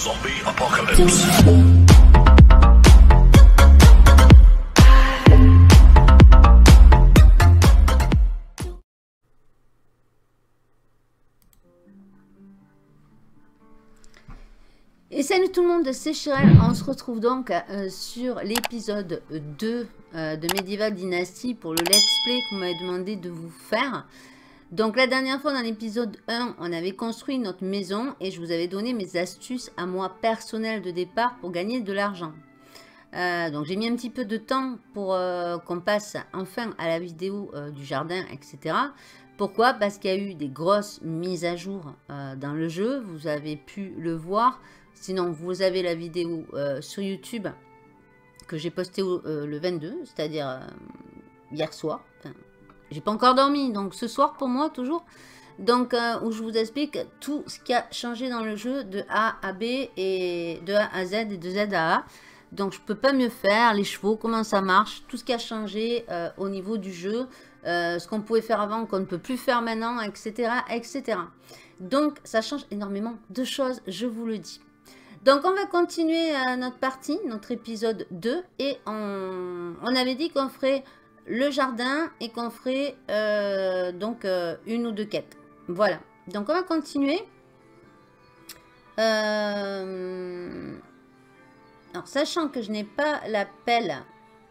Zombie apocalypse. Et salut tout le monde, c'est Chirel. On se retrouve donc euh, sur l'épisode 2 euh, de Medieval Dynasty pour le let's play que vous demandé de vous faire. Donc la dernière fois dans l'épisode 1, on avait construit notre maison et je vous avais donné mes astuces à moi personnelles de départ pour gagner de l'argent. Euh, donc j'ai mis un petit peu de temps pour qu'on passe enfin à la vidéo du jardin, etc. Pourquoi? Parce qu'il y a eu des grosses mises à jour dans le jeu, vous avez pu le voir. Sinon, vous avez la vidéo euh, sur YouTube que j'ai postée euh, le 22, c'est-à-dire euh, hier soir. J'ai pas encore dormi, donc ce soir pour moi toujours. Donc, où je vous explique tout ce qui a changé dans le jeu de A à B et de A à Z et de Z à A. Donc, je peux pas mieux faire, les chevaux, comment ça marche, tout ce qui a changé au niveau du jeu, ce qu'on pouvait faire avant, qu'on ne peut plus faire maintenant, etc., etc. Donc, ça change énormément de choses, je vous le dis. Donc, on va continuer euh, notre partie, notre épisode 2. Et on, avait dit qu'on ferait le jardin et qu'on ferait euh, donc euh, une ou deux quêtes. Voilà. Donc, on va continuer. Alors, sachant que je n'ai pas la pelle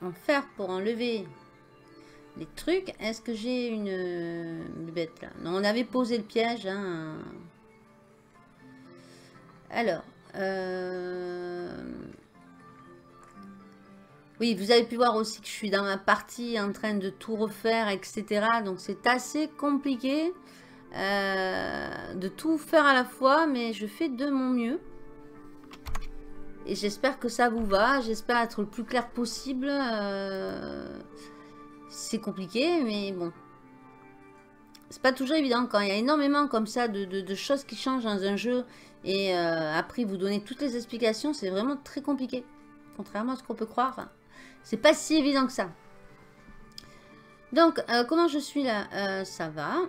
en fer pour enlever les trucs, est-ce que j'ai une bête là? Non, on avait posé le piège. Hein. Alors, euh, oui, vous avez pu voir aussi que je suis dans ma partie en train de tout refaire, etc. Donc c'est assez compliqué euh, de tout faire à la fois, mais je fais de mon mieux. Et j'espère que ça vous va. J'espère être le plus clair possible. Euh, c'est compliqué, mais bon. C'est pas toujours évident quand il y a énormément comme ça de, choses qui changent dans un jeu et euh, après, vous donner toutes les explications, c'est vraiment très compliqué. Contrairement à ce qu'on peut croire. C'est pas si évident que ça. Donc, euh, comment je suis là? Euh, Ça va.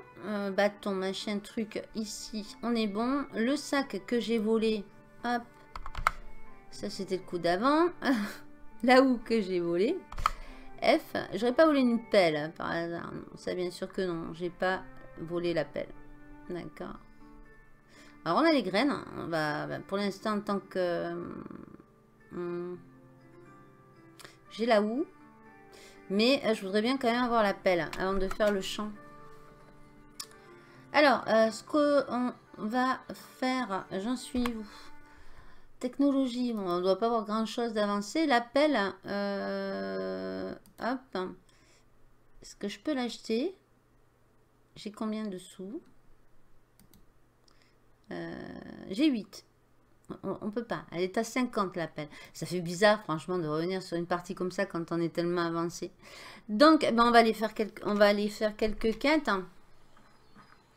bâton, machin, truc, ici, on est bon. Le sac que j'ai volé, hop. Ça, c'était le coup d'avant. là où que j'ai volé. F. J'aurais pas volé une pelle, par hasard. ça, bien sûr que non. J'ai pas volé la pelle. D'accord. Alors, on a les graines. On va, ben, pour l'instant, en tant que... Hmm, j'ai la houe. Mais euh, je voudrais bien quand même avoir la pelle avant de faire le champ. Alors, euh, ce qu'on va faire, j'en suis Technologie, on ne doit pas avoir grand chose d'avancé. La pelle, euh, hop. Est-ce que je peux l'acheter? J'ai combien de sous? Euh, j'ai 8. On, ne peut pas. Elle est à 50 l'appel. Ça fait bizarre, franchement, de revenir sur une partie comme ça quand on est tellement avancé. Donc, ben, on, va aller faire quelques, on va aller faire quelques quêtes.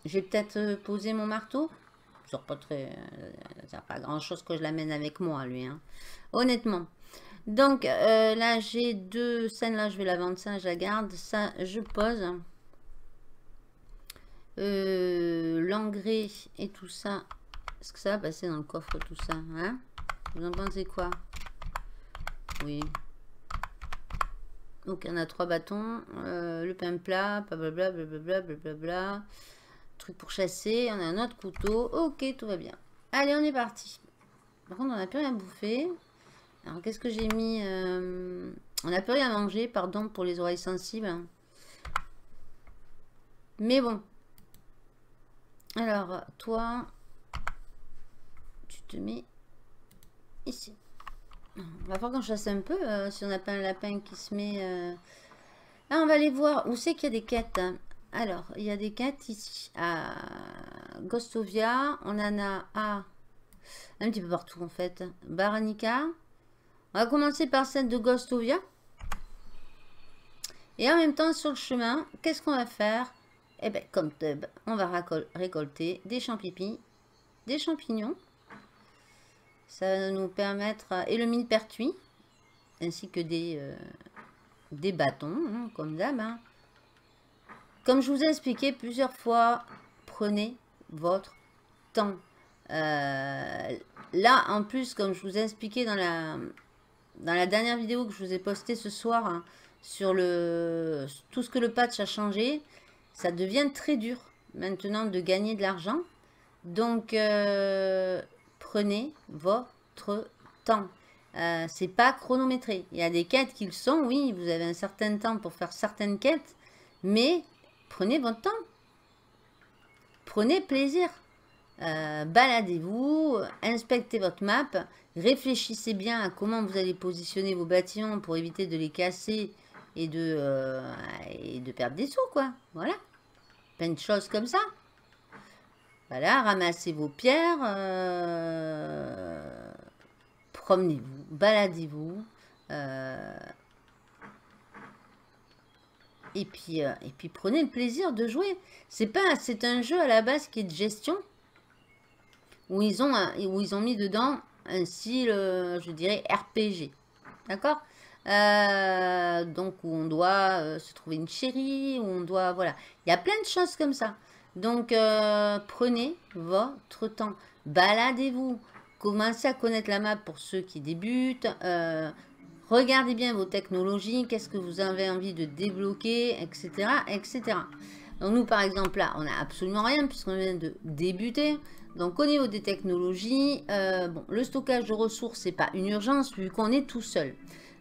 J'ai peut-être euh, posé mon marteau. Ça pas très... Euh, pas grand-chose que je l'amène avec moi, lui. Hein. Honnêtement. Donc, là, j'ai deux scènes. Là, je vais la vendre. Ça, je la garde. Ça, je pose. Euh, l'engrais et tout ça. Est-ce que ça va passer dans le coffre tout ça hein? Vous en pensez quoi? Oui. Donc on a trois bâtons. Euh, le pain plat, blablabla, blablabla, blablabla. Truc pour chasser. On a un autre couteau. Ok, tout va bien. Allez, on est parti. Par contre, on n'a plus rien bouffé. Alors, qu'est-ce que j'ai mis euh, On n'a plus rien à manger, pardon pour les oreilles sensibles. Mais bon, alors, toi, te mets ici. On va voir qu'on chasse un peu, euh, si on n'a pas un lapin qui se met... Euh. Là, on va aller voir où c'est qu'il y a des quêtes. Alors, il y a des quêtes ici, à Gostovia. On en a à un petit peu partout, en fait. Baranica. On va commencer par celle de Gostovia. Et en même temps, sur le chemin, qu'est-ce qu'on va faire? Eh bien, comme tub, on va récolter des champignons, des champignons. Ça va nous permettre... Et le mine pertuis, ainsi que des, euh, des bâtons, hein, comme d'hab. Hein. Comme je vous ai expliqué plusieurs fois, prenez votre temps. Euh, là, en plus, comme je vous ai expliqué dans la, dans la dernière vidéo que je vous ai postée ce soir, hein, sur le, tout ce que le patch a changé, ça devient très dur maintenant de gagner de l'argent. Donc, euh, prenez votre temps. Euh, c'est pas chronométré. Il y a des quêtes qui le sont, oui, vous avez un certain temps pour faire certaines quêtes, mais prenez votre temps. Prenez plaisir. Euh, baladez-vous, inspectez votre map, réfléchissez bien à comment vous allez positionner vos bâtiments pour éviter de les casser et de, euh, perdre des sous. Voilà. Plein de choses comme ça. Voilà, ramassez vos pierres, euh, promenez-vous, baladez-vous. et, puis, et puis prenez le plaisir de jouer. C'est pas, c'est un jeu à la base qui est de gestion où ils ont, où ils mis dedans un style, euh, je dirais, RPG. D'accord? Euh, Donc, où on doit euh, se trouver une chérie, où on doit, voilà. Il y a plein de choses comme ça. Donc, prenez votre temps. Baladez-vous. Commencez à connaître la map pour ceux qui débutent. regardez bien vos technologies. Qu'est-ce que vous avez envie de débloquer, etc., etc. Donc, nous, par exemple, là, on n'a absolument rien puisqu'on vient de débuter. Donc au niveau des technologies, euh, le stockage de ressources, c'est pas une urgence vu qu'on est tout seul.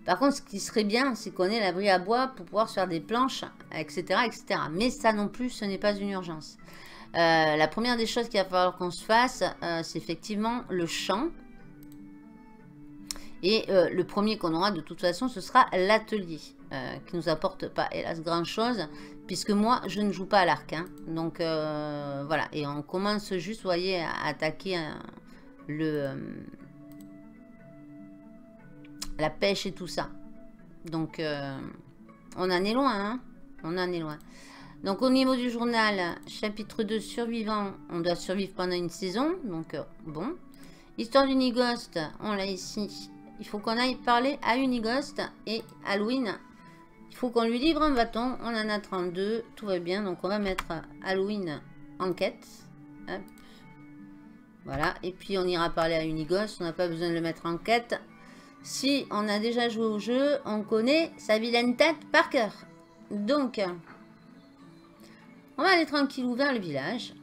Par contre, ce qui serait bien, c'est qu'on ait l'abri à bois pour pouvoir faire des planches, etc. etc. Mais ça non plus, ce n'est pas une urgence. Euh, la première des choses qu'il va falloir qu'on se fasse, euh, c'est effectivement le champ. Et le premier qu'on aura de toute façon, ce sera l'atelier, qui nous apporte pas, hélas, grand chose, puisque moi, je ne joue pas à l'arc. Hein. Donc, euh, voilà. Et on commence juste, vous voyez, à attaquer euh, le... Euh, la pêche et tout ça. Donc, on en est loin, hein. On en est loin. Donc, au niveau du journal, chapitre 2, survivant, on doit survivre pendant une saison. Donc, bon. Histoire d'Unigost, on l'a ici. Il faut qu'on aille parler à Unigost et Halloween il faut qu'on lui livre un bâton. On en a 32. Tout va bien. Donc, on va mettre Halloween en quête. Voilà. Et puis, on ira parler à Unigos. On n'a pas besoin de le mettre en quête. Si on a déjà joué au jeu, on connaît sa vilaine tête par cœur. Donc, on va aller tranquille vers le village.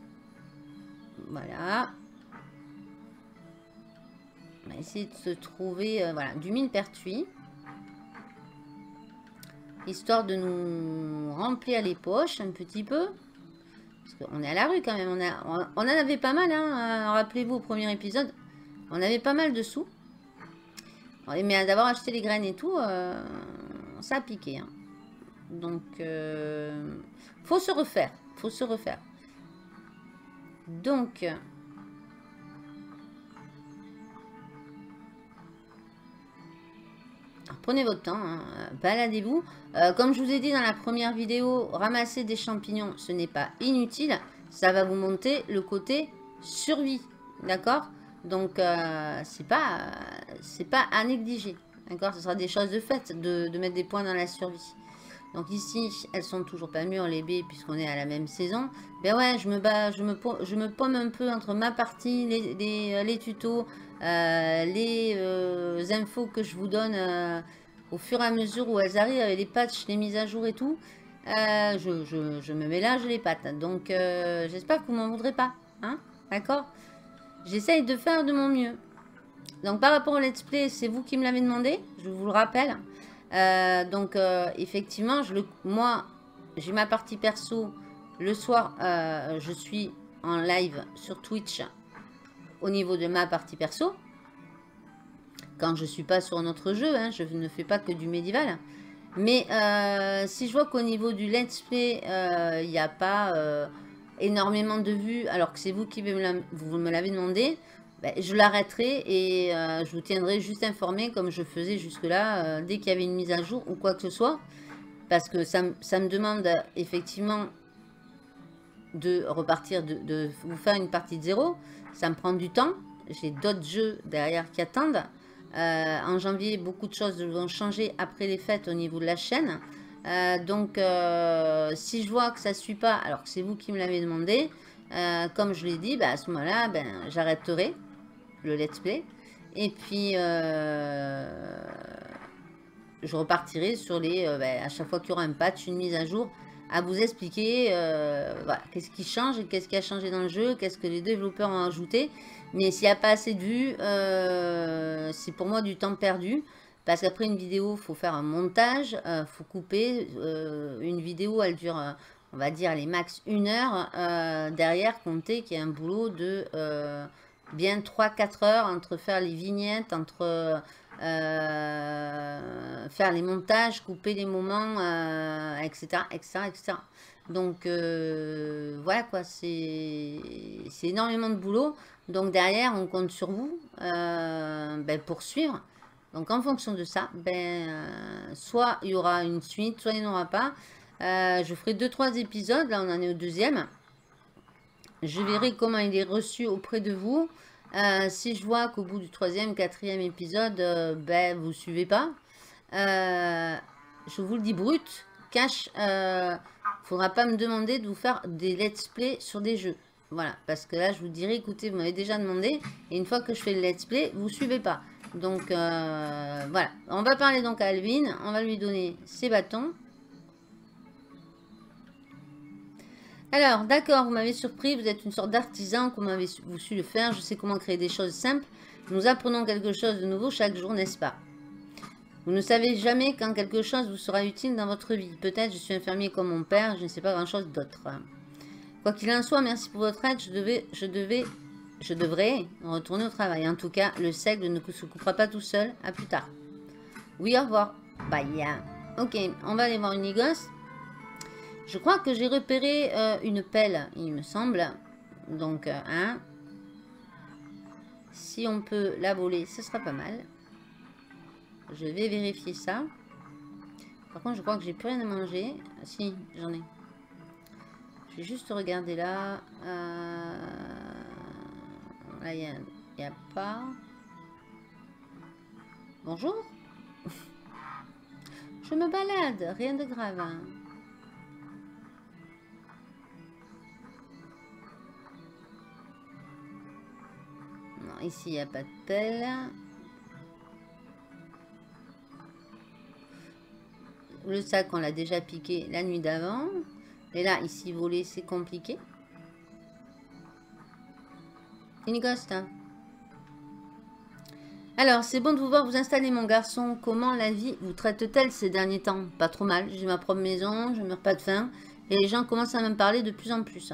Voilà. On va essayer de se trouver euh, voilà, du histoire de nous remplir les poches un petit peu. Parce qu'on est à la rue quand même. On, en avait pas mal, hein, euh, rappelez-vous au premier épisode. On avait pas mal de sous. Mais d'avoir acheté les graines et tout, euh, ça a piqué. Hein. Donc, euh, faut se refaire. faut se refaire. Donc, prenez votre temps, hein. baladez-vous. Euh, comme je vous ai dit dans la première vidéo, ramasser des champignons, ce n'est pas inutile. Ça va vous monter le côté survie, d'accord? Donc, euh, c'est pas, c'est pas à négliger, d'accord? Ce sera des choses de fait de, mettre des points dans la survie. Donc ici, elles sont toujours pas mûres les baies puisqu'on est à la même saison. Ben ouais, je me bats, je me, je me pomme un peu entre ma partie, les, les, tutos, euh, les infos que je vous donne au fur et à mesure où elles arrivent les patchs, les mises à jour et tout, euh, je, me mélange les pattes. Donc, euh, j'espère que vous m'en voudrez pas. Hein? D'accord? J'essaye de faire de mon mieux. Donc, par rapport au let's play, c'est vous qui me l'avez demandé. Je vous le rappelle. Euh, donc, effectivement, je le, moi, j'ai ma partie perso. Le soir, je suis en live sur Twitch au niveau de ma partie perso quand je suis pas sur un autre jeu, hein, je ne fais pas que du médiéval. Mais euh, si je vois qu'au niveau du let's play, euh, il n'y a pas euh, énormément de vues, alors que c'est vous qui me l'avez demandé, ben, je l'arrêterai et je vous tiendrai juste informé comme je faisais jusque-là, dès qu'il y avait une mise à jour ou quoi que ce soit. Parce que ça, me demande effectivement de repartir, de, de vous faire une partie de zéro. Ça me prend du temps. J'ai d'autres jeux derrière qui attendent. Euh, en janvier, beaucoup de choses vont changer après les fêtes au niveau de la chaîne. Euh, donc, euh, si je vois que ça ne suit pas, alors que c'est vous qui me l'avez demandé, comme je l'ai dit, bah, à ce moment-là, ben, j'arrêterai. le let's play. Et puis, euh, je repartirai sur les... Euh, ben, à chaque fois qu'il y aura un patch, une mise à jour, à vous expliquer qu'est-ce qui change qu'est-ce qui a changé dans le jeu, qu'est-ce que les développeurs ont ajouté. Mais s'il n'y a pas assez de vues, c'est pour moi du temps perdu. Parce qu'après une vidéo, il faut faire un montage, il faut couper. une vidéo, elle dure on va dire les max une heure, euh, derrière compter qu'il y a un boulot de euh, bien 3-4 heures entre faire les vignettes, entre euh, faire les montages, couper les moments, etc., etc., etc. Donc voilà quoi, c'est énormément de boulot. Donc derrière, on compte sur vous ben, pour suivre. Donc en fonction de ça, ben, soit il y aura une suite, soit il n'y en aura pas. Euh, je ferai 2-3 épisodes. Là, on en est au deuxième. Je verrai comment il est reçu auprès de vous. Euh, si je vois qu'au bout du troisième, quatrième épisode, euh, ben, vous suivez pas. je vous le dis brut, cash. faudra pas me demander de vous faire des let's play sur des jeux. Voilà, parce que là, je vous dirai, écoutez, vous m'avez déjà demandé. Et une fois que je fais le let's play, vous suivez pas. Donc, voilà. On va parler donc à Alvin. On va lui donner ses bâtons. Alors, d'accord, vous m'avez surpris, vous êtes une sorte d'artisan, comment avez-vous su le faire Je sais comment créer des choses simples. Nous apprenons quelque chose de nouveau chaque jour, n'est-ce pas? Vous ne savez jamais quand quelque chose vous sera utile dans votre vie. Peut-être je suis infirmier comme mon père, je ne sais pas grand-chose d'autre. Quoi qu'il en soit, merci pour votre aide, je devais, je devais, je devrais retourner au travail. En tout cas, le seigle ne se coupera pas tout seul. À plus tard. Oui, au revoir. Bye. Ok, on va aller voir une gosse. Je crois que j'ai repéré euh, une pelle, il me semble. Donc, euh, hein. Si on peut la voler, ce sera pas mal. Je vais vérifier ça. Par contre, je crois que j'ai plus rien à manger. Ah, si, j'en ai. Je vais juste regarder là. Euh, là, il n'y a, pas. Bonjour. je me balade, rien de grave. Hein. ici, il n'y a pas de pelle. Le sac, on l'a déjà piqué la nuit d'avant. Et là, ici, voler, c'est compliqué. Alors, c'est bon de vous voir vous installer, mon garçon. Comment la vie vous traite-t-elle ces derniers temps? Pas trop mal. J'ai ma propre maison, je ne meurs pas de faim. Et les gens commencent à me parler de plus en plus.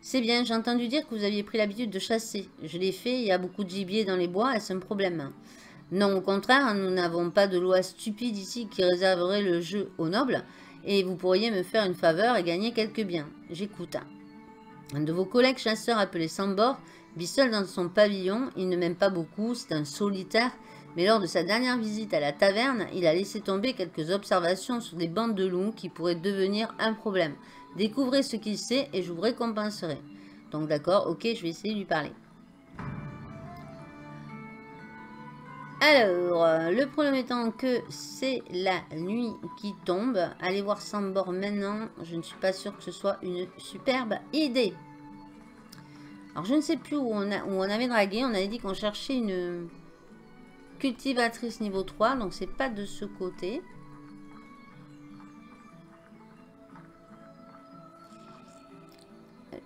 C'est bien, j'ai entendu dire que vous aviez pris l'habitude de chasser. Je l'ai fait, il y a beaucoup de gibier dans les bois, est-ce un problème? Non, au contraire, nous n'avons pas de loi stupide ici qui réserverait le jeu aux nobles, et vous pourriez me faire une faveur et gagner quelques biens. J'écoute. Un de vos collègues chasseurs appelé Sambor vit seul dans son pavillon, il ne m'aime pas beaucoup, c'est un solitaire, mais lors de sa dernière visite à la taverne, il a laissé tomber quelques observations sur des bandes de loups qui pourraient devenir un problème. Découvrez ce qu'il sait et je vous récompenserai. Donc d'accord, ok, je vais essayer de lui parler. Alors, euh, le problème étant que c'est la nuit qui tombe. Allez voir Sambor maintenant. Je ne suis pas sûre que ce soit une superbe idée. Alors, je ne sais plus où on, a, où on avait dragué. On avait dit qu'on cherchait une cultivatrice niveau 3. Donc, c'est pas de ce côté.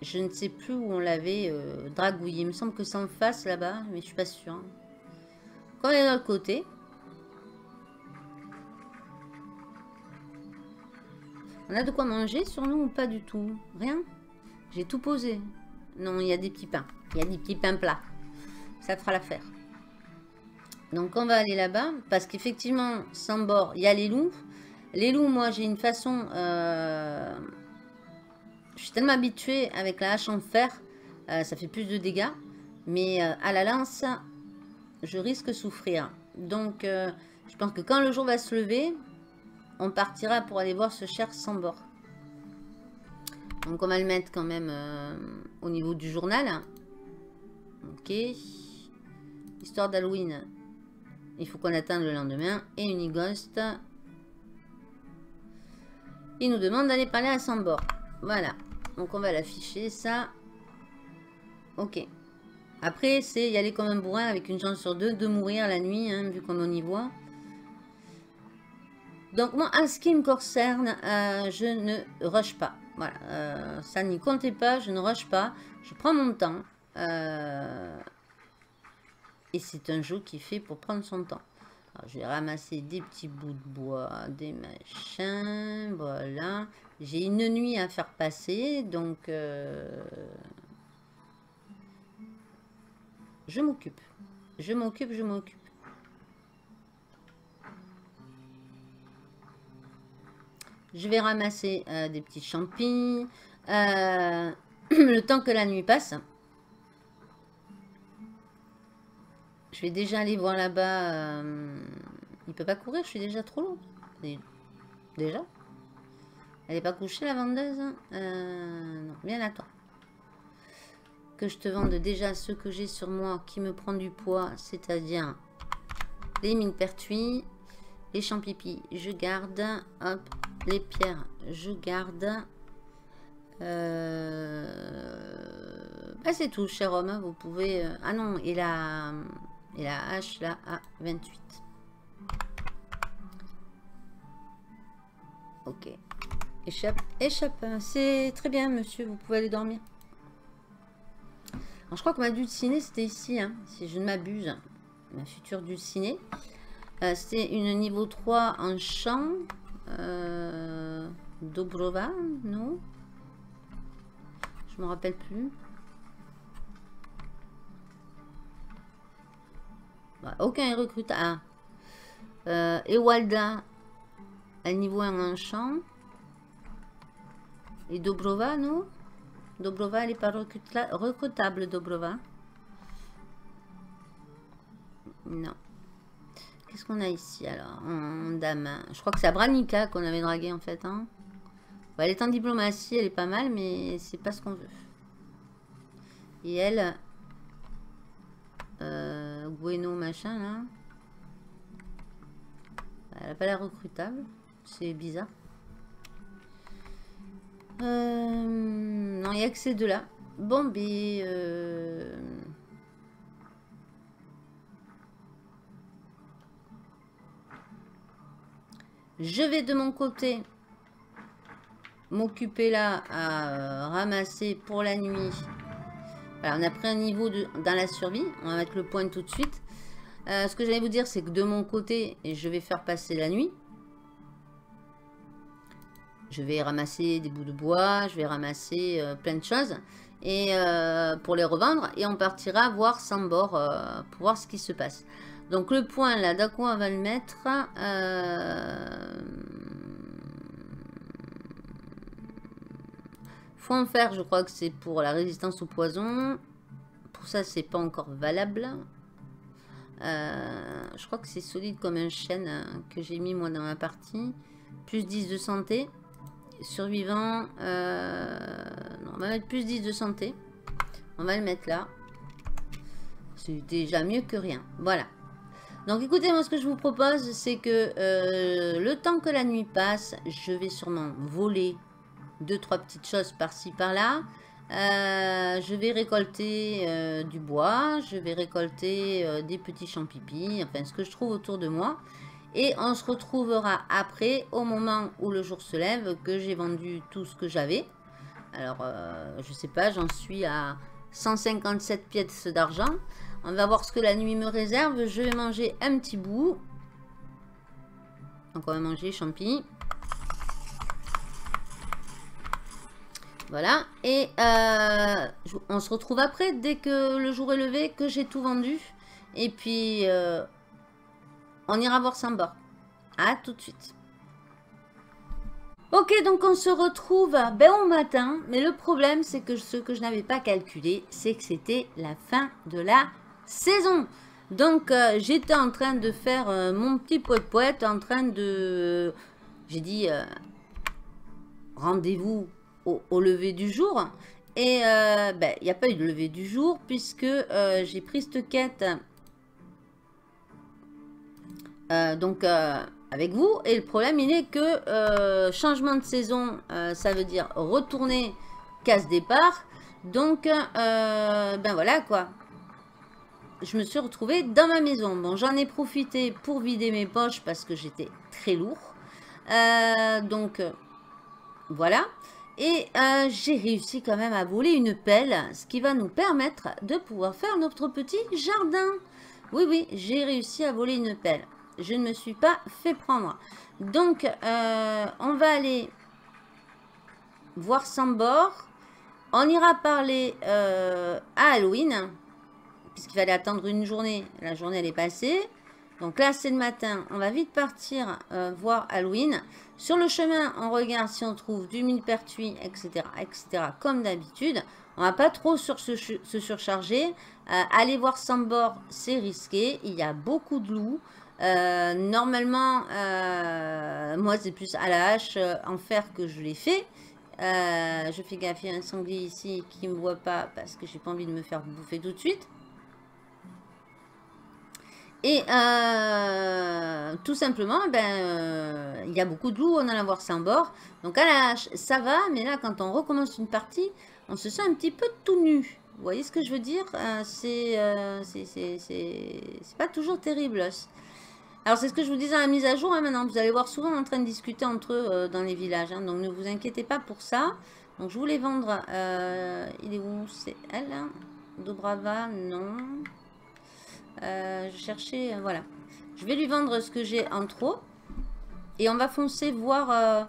Je ne sais plus où on l'avait euh. Il me semble que c'est en face là-bas, mais je suis pas sûre. Quand on est de l'autre côté. On a de quoi manger sur nous ou pas du tout? Rien? J'ai tout posé. Non, il y a des petits pains. Il y a des petits pains plats. Ça fera l'affaire. Donc on va aller là-bas. Parce qu'effectivement, sans bord, il y a les loups. Les loups, moi j'ai une façon... Euh, je suis tellement habituée avec la hache en fer, euh, ça fait plus de dégâts. Mais euh, à la lance, je risque de souffrir. Donc, je pense que quand le jour va se lever, on partira pour aller voir ce cher sans bord. Donc, on va le mettre quand même au niveau du journal. Ok. Histoire d'Halloween. Il faut qu'on attende le lendemain. Et Unigost. Il nous demande d'aller parler à Sambor. Voilà. Donc on va l'afficher, ça. Ok. Après, c'est y aller comme un bourrin avec une chance sur deux de mourir la nuit, hein, vu comme on y voit. Donc moi, en ce qui me concerne, euh, je ne rush pas. Euh, ça n'y comptait pas, je ne rush pas. Je prends mon temps. Euh, et c'est un jeu qui fait pour prendre son temps. je vais ramasser des petits bouts de bois, des machins, voilà. J'ai une nuit à faire passer, donc je m'occupe. Je m'occupe, je m'occupe. Je vais ramasser euh, des petits champignons. Euh, le temps que la nuit passe. Je vais déjà aller voir là-bas. Euh, il peut pas courir, je suis déjà trop loin. Déjà? Elle n'est pas couchée la vendeuse? Non, viens là toi. Que je te vende déjà ce que j'ai sur moi qui me prend du poids, c'est-à-dire les mines pertuis, les champipis, je garde. Hop, les pierres, je garde. Euh... Ah, c'est tout, cher homme. Vous pouvez... Euh, ah non, et la, et la hache, là, à 28. Ok. Échappe, échappe. C'est très bien, monsieur. Vous pouvez aller dormir. Je crois que ma dulcinée, c'était ici, hein, si je ne m'abuse. Ma future dulcinée. Euh, c'était une niveau 3 en champ. Euh, Dobrova, non? Je me rappelle plus. Bah, aucun recrute. Ah. Euh, Ewalda, à niveau 1 en champ. Et Dobrova, non? Dobrova, elle n'est pas recrutable, Dobrova. Non. Qu'est-ce qu'on a ici alors dame Je crois que c'est Branica qu'on avait dragué en fait. Hein. elle est en diplomatie, elle est pas mal, mais c'est pas ce qu'on veut. Et elle, euh, Bueno machin là, elle a pas l'air recrutable. C'est bizarre. Euh, non, il n'y a que ces deux-là. Bon, ben... Euh, Je vais de mon côté m'occuper là à euh, ramasser pour la nuit. Alors, on a pris un niveau dans la survie. On va mettre le point tout de suite. Euh, ce que j'allais vous dire, c'est que de mon côté, je vais faire passer la nuit. Je vais ramasser des bouts de bois, je vais ramasser euh, plein de choses et pour les revendre. Et on partira voir Sambor pour voir ce qui se passe. Donc le point là, d'accord, on va le mettre. Euh... En faire, je crois que c'est pour la résistance au poison. Pour ça, c'est pas encore valable. Euh, je crois que c'est solide comme un chêne hein, que j'ai mis moi dans ma partie. Plus 10 de santé. Survivant. Euh, on va mettre plus 10 de santé. On va le mettre là. C'est déjà mieux que rien. Voilà. Donc écoutez, moi ce que je vous propose, c'est que euh, le temps que la nuit passe, je vais sûrement voler deux, trois petites choses par-ci, par-là. Euh, je vais récolter euh, du bois, je vais récolter des petits champs-pipi, enfin ce que je trouve autour de moi. Et on se retrouvera après, au moment où le jour se lève, que j'ai vendu tout ce que j'avais. Alors, je sais pas, j'en suis à 157 pièces d'argent. On va voir ce que la nuit me réserve. Je vais manger un petit bout. Donc on va manger champi. Voilà. Et euh, on se retrouve après, dès que le jour est levé, que j'ai tout vendu. Et puis, euh, on ira voir Samba. À tout de suite. Ok, donc on se retrouve ben, au matin. Mais le problème, c'est que ce que je n'avais pas calculé, c'est que c'était la fin de la saison. Donc, euh, j'étais en train de faire euh, mon petit poète-poète, en train de... J'ai dit, euh, rendez-vous au, lever du jour. Et ben, il n'y a pas eu de lever du jour, puisque j'ai pris cette quête donc, avec vous. Et le problème, il est que changement de saison, ça veut dire retourner casse départ. Donc, ben voilà quoi. Je me suis retrouvée dans ma maison. Bon, j'en ai profité pour vider mes poches parce que j'étais très lourd. Euh, donc, euh, voilà. Et euh, j'ai réussi quand même à voler une pelle, ce qui va nous permettre de pouvoir faire notre petit jardin. Oui, oui, j'ai réussi à voler une pelle. Je ne me suis pas fait prendre. Donc, on va aller voir Sambor. On ira parler à Halloween puisqu'il fallait attendre une journée. La journée, elle est passée. Donc là, c'est le matin. On va vite partir euh, voir Halloween. Sur le chemin, on regarde si on trouve du millepertuis, etc., etc., comme d'habitude. On va pas trop sur se, surcharger. Euh, aller voir Sambor, c'est risqué. Il y a beaucoup de loups. Euh, normalement, moi, c'est plus à la hache en fer que je l'ai fait. je fais gaffe, il y a un sanglier ici qui ne me voit pas parce que j'ai pas envie de me faire bouffer tout de suite. Et euh, tout simplement, ben, euh, il y a beaucoup de loups, on en a voir sans bord. Donc à la ça va, mais là, quand on recommence une partie, on se sent un petit peu tout nu. Vous voyez ce que je veux dire? Euh, C'est pas toujours terrible. Alors c'est ce que je vous disais à la mise à jour hein, maintenant. Vous allez voir souvent en train de discuter entre eux dans les villages. Hein. donc ne vous inquiétez pas pour ça. Donc je voulais vendre... il est où? C'est elle hein? Dobrava Non. Euh, je cherchais, euh, voilà. Je vais lui vendre ce que j'ai en trop. Et on va foncer voir, euh,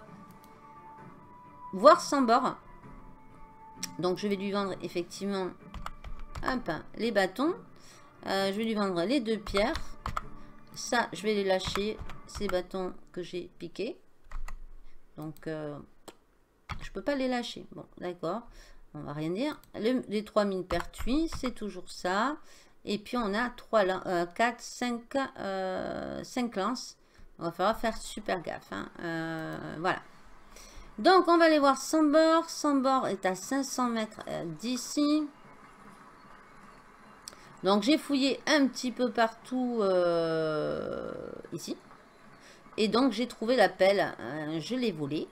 voir sans bord. Donc je vais lui vendre effectivement les bâtons. je vais lui vendre les deux pierres. Ça, je vais les lâcher. Ces bâtons que j'ai piqués. Donc, je peux pas les lâcher. Bon, d'accord. On va rien dire. les 3000 pertuis, c'est toujours ça. Et puis on a 3, 4, 5, 5 lances. On va falloir faire super gaffe. Hein. Euh, voilà. Donc on va aller voir Sambor. Sambor est à 500 mètres euh, d'ici. Donc j'ai fouillé un petit peu partout euh, ici. Et donc j'ai trouvé la pelle. je l'ai volée.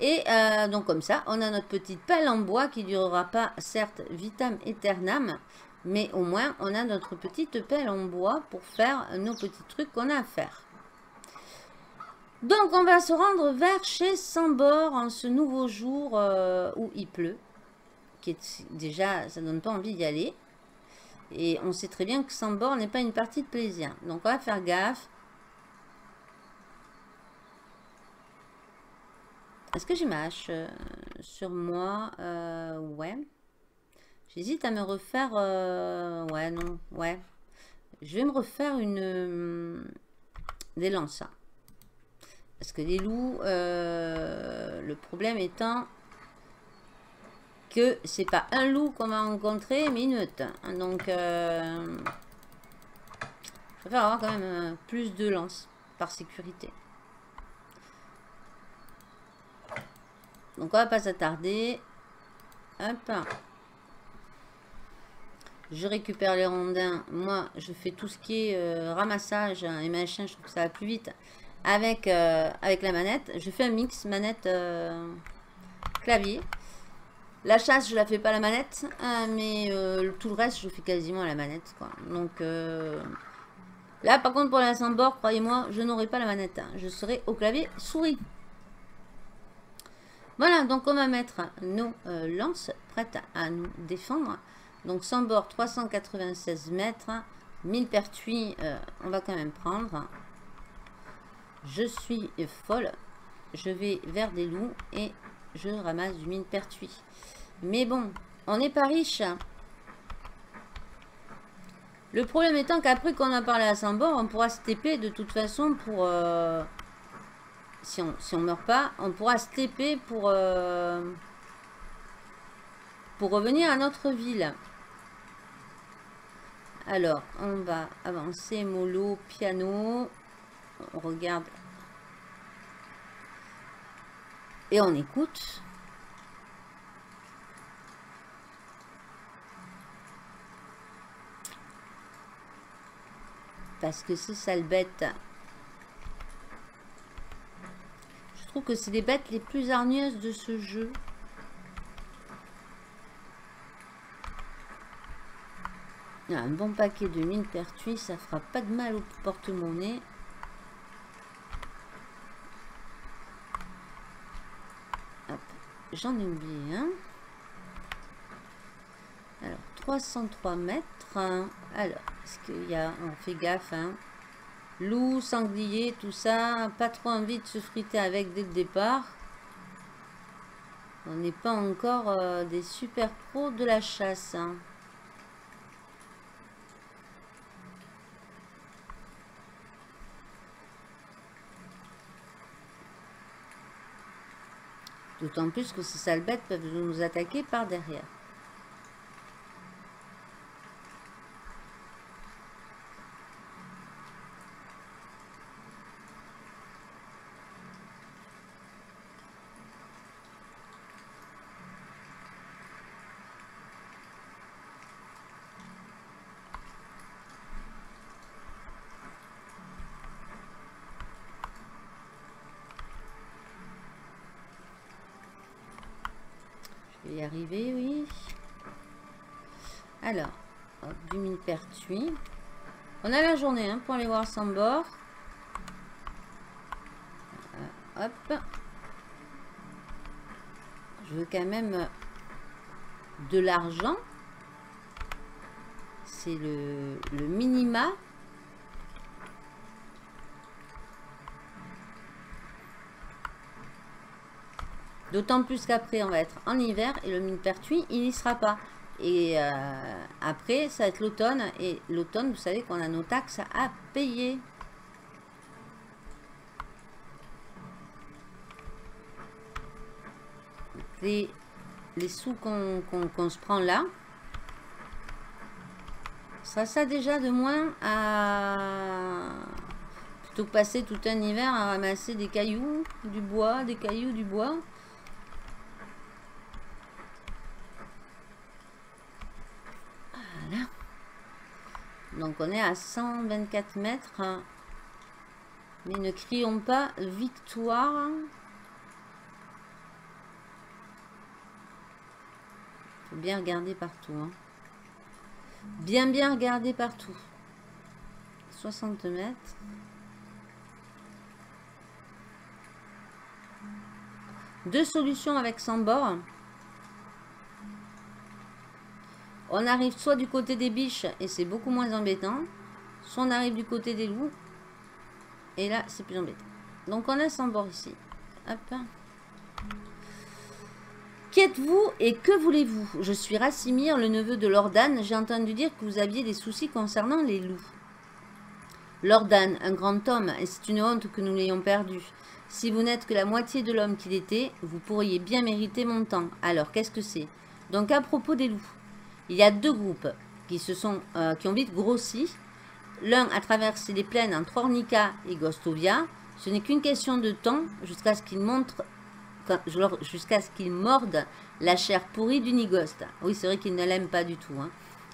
Et donc comme ça, on a notre petite pelle en bois qui durera pas, certes, vitam aeternam, mais au moins, on a notre petite pelle en bois pour faire nos petits trucs qu'on a à faire. Donc, on va se rendre vers chez Sambor en ce nouveau jour euh, où il pleut. Qui est, déjà, ça donne pas envie d'y aller. Et on sait très bien que Sambor n'est pas une partie de plaisir. Donc, on va faire gaffe. Est-ce que j'ai ma hache euh, sur moi? Euh, Ouais. J'hésite à me refaire... Euh, ouais, non, ouais. Je vais me refaire une... Euh, des lances. Parce que les loups, euh, le problème étant que c'est pas un loup qu'on va rencontrer, mais une meute. Donc, je préfère avoir quand même plus de lances par sécurité. Donc, on va pas s'attarder. Hop. Je récupère les rondins. Moi, je fais tout ce qui est euh, ramassage et machin. Je trouve que ça va plus vite avec, euh, avec la manette. Je fais un mix manette euh, clavier. La chasse, je la fais pas à la manette. mais tout le reste, je fais quasiment à la manette. Donc là, par contre, pour la bord, croyez-moi, je n'aurai pas la manette. Je serai au clavier souris. Voilà, donc on va mettre nos lances prêtes à nous défendre. Donc sans bord 396 mètres. 1000 pertuis, euh, on va quand même prendre. Je suis folle. Je vais vers des loups et je ramasse du 1000 pertuis. Mais bon, on n'est pas riche. Le problème étant qu'après qu'on a parlé à Saint-Bord, on pourra se TP de toute façon pour... Euh, si on si on meurt pas, on pourra se TP pour... Euh, pour revenir à notre ville. Alors, on va avancer, mollo, piano. On regarde. Et on écoute. Parce que ce sale bête. Je trouve que c'est les bêtes les plus hargneuses de ce jeu. Un bon paquet de mine pertuis, ça fera pas de mal au porte-monnaie. J'en ai oublié un. Alors, 303 mètres. Alors, est-ce qu'il y a... On fait gaffe, hein. Loup, sanglier, tout ça. Pas trop envie de se friter avec dès le départ. On n'est pas encore euh, des super pros de la chasse. Hein. D'autant plus que ces sales bêtes peuvent nous attaquer par derrière. Arriver, oui. Alors, du mine pertuis. On a la journée hein, pour aller voir sans bord. Euh, hop. Je veux quand même de l'argent. C'est le, le minima D'autant plus qu'après, on va être en hiver et le mine pertuis, il n'y sera pas. Et euh, après, ça va être l'automne. Et l'automne, vous savez qu'on a nos taxes à payer. Les, les sous qu'on se prend là, ça ça déjà de moins à plutôt que passer tout un hiver à ramasser des cailloux, du bois, des cailloux, du bois. Donc on est à 124 mètres. Mais ne crions pas victoire. faut bien regarder partout. Hein. Bien bien regarder partout. 60 mètres. Deux solutions avec 100 bords. On arrive soit du côté des biches et c'est beaucoup moins embêtant. Soit on arrive du côté des loups. Et là, c'est plus embêtant. Donc on a 100 bord ici. Hop. Qui êtes-vous et que voulez-vous? Je suis Rassimir, le neveu de Lordan. J'ai entendu dire que vous aviez des soucis concernant les loups. Lordan, un grand homme, et c'est une honte que nous l'ayons perdu. Si vous n'êtes que la moitié de l'homme qu'il était, vous pourriez bien mériter mon temps. Alors, qu'est-ce que c'est? Donc, à propos des loups. Il y a deux groupes qui, se sont, euh, qui ont vite grossi. L'un a traversé les plaines entre Ornica et Gostovia. Ce n'est qu'une question de temps jusqu'à ce qu'ils montrent jusqu'à ce qu'ils mordent la chair pourrie du Nigost. Oui, c'est vrai qu'ils ne l'aiment pas du tout. Hein.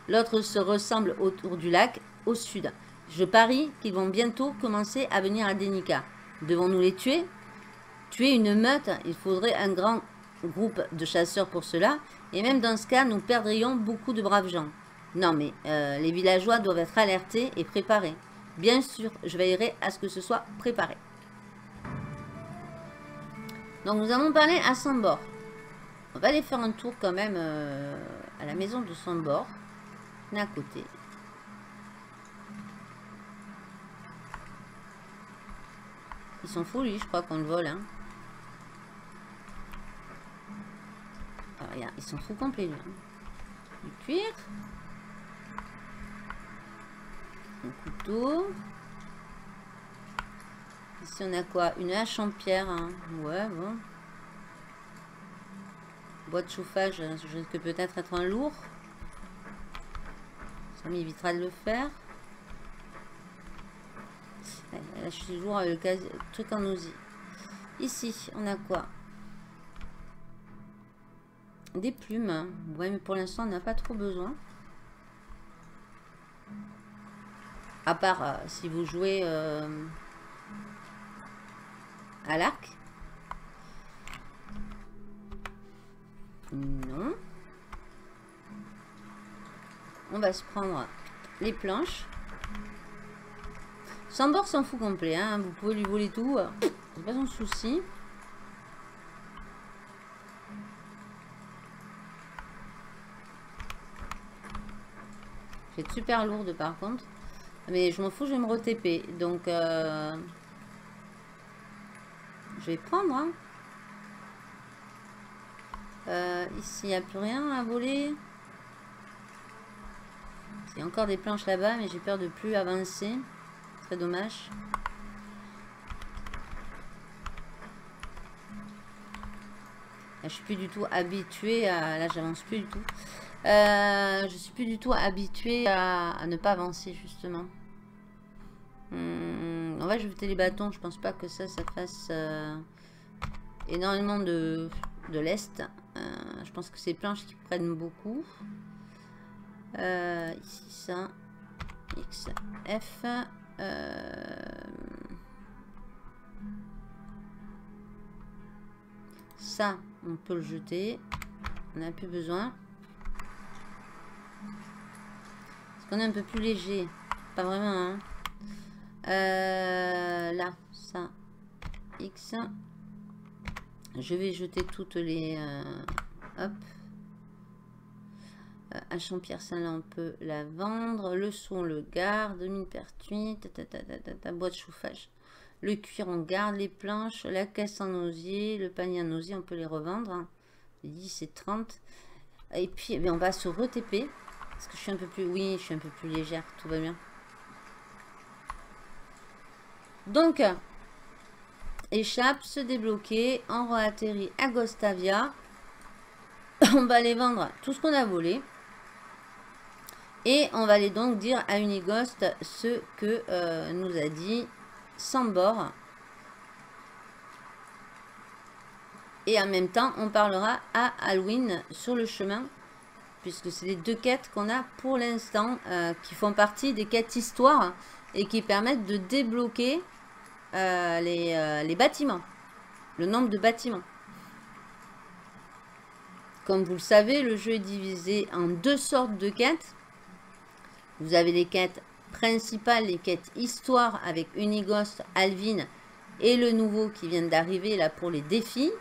L'autre se ressemble autour du lac, au sud. Je parie qu'ils vont bientôt commencer à venir à Denica. Devons-nous les tuer? Tuer une meute, il faudrait un grand groupe de chasseurs pour cela. Et même dans ce cas, nous perdrions beaucoup de braves gens. Non, mais euh, les villageois doivent être alertés et préparés. Bien sûr, je veillerai à ce que ce soit préparé. Donc, nous avons parlé à Sambor. On va aller faire un tour quand même euh, à la maison de Sambor. On est à côté. Ils sont fous, lui, je crois qu'on le vole. Hein. Ils sont trop complets. Du cuir. Un couteau. Ici on a quoi? Une hache en pierre. Hein. Ouais, bon. Boîte de chauffage, je risque peut-être être un lourd. Ça m'évitera de le faire. Là, je suis toujours avec le truc en osier. Ici, on a quoi? Des plumes. Ouais, mais pour l'instant, on n'a pas trop besoin. À part euh, si vous jouez euh, à l'arc. Non. On va se prendre les planches. Sambor s'en fout complet, hein. vous pouvez lui voler tout, c'est pas son souci. Super lourde par contre. Mais je m'en fous, je vais me re-TP. Donc, euh, je vais prendre. Hein. Euh, ici, il n'y a plus rien à voler. Il y a encore des planches là-bas, mais j'ai peur de plus avancer. Très dommage. Je suis plus du tout habituée à... Là, j'avance plus du tout. Euh, je suis plus du tout habituée à, ne pas avancer, justement. Hmm, on va jeter les bâtons. Je pense pas que ça, ça fasse euh, énormément de, de l'est. Euh, je pense que c'est planches qui prennent beaucoup. ici, ça. X, F. ça, on peut le jeter. On n'a plus besoin. On est un peu plus léger. Pas vraiment, hein. Euh, là, ça. X. Je vais jeter toutes les... Euh, hop. Euh, à ça là, on peut la vendre. Le son, on le garde. Mine pertuite. Ta, ta, ta, boîte de chauffage. Le cuir, on garde. Les planches. La caisse en osier. Le panier en osier, on peut les revendre. 10 et 30. Et puis, eh on va se re-TP. Est-ce que je suis un peu plus... Oui, je suis un peu plus légère. Tout va bien. Donc, échappe, se débloquer. On re-atterrit à Gostavia. on va aller vendre tout ce qu'on a volé. Et on va aller donc dire à Unigost ce que euh, nous a dit Sambor. Et en même temps, on parlera à Alwyn sur le chemin puisque c'est les deux quêtes qu'on a pour l'instant, euh, qui font partie des quêtes histoire et qui permettent de débloquer euh, les, euh, les, bâtiments, le nombre de bâtiments. Comme vous le savez, le jeu est divisé en deux sortes de quêtes. Vous avez les quêtes principales, les quêtes histoire avec Unigost, Alvin et le nouveau qui vient d'arriver là pour les défis.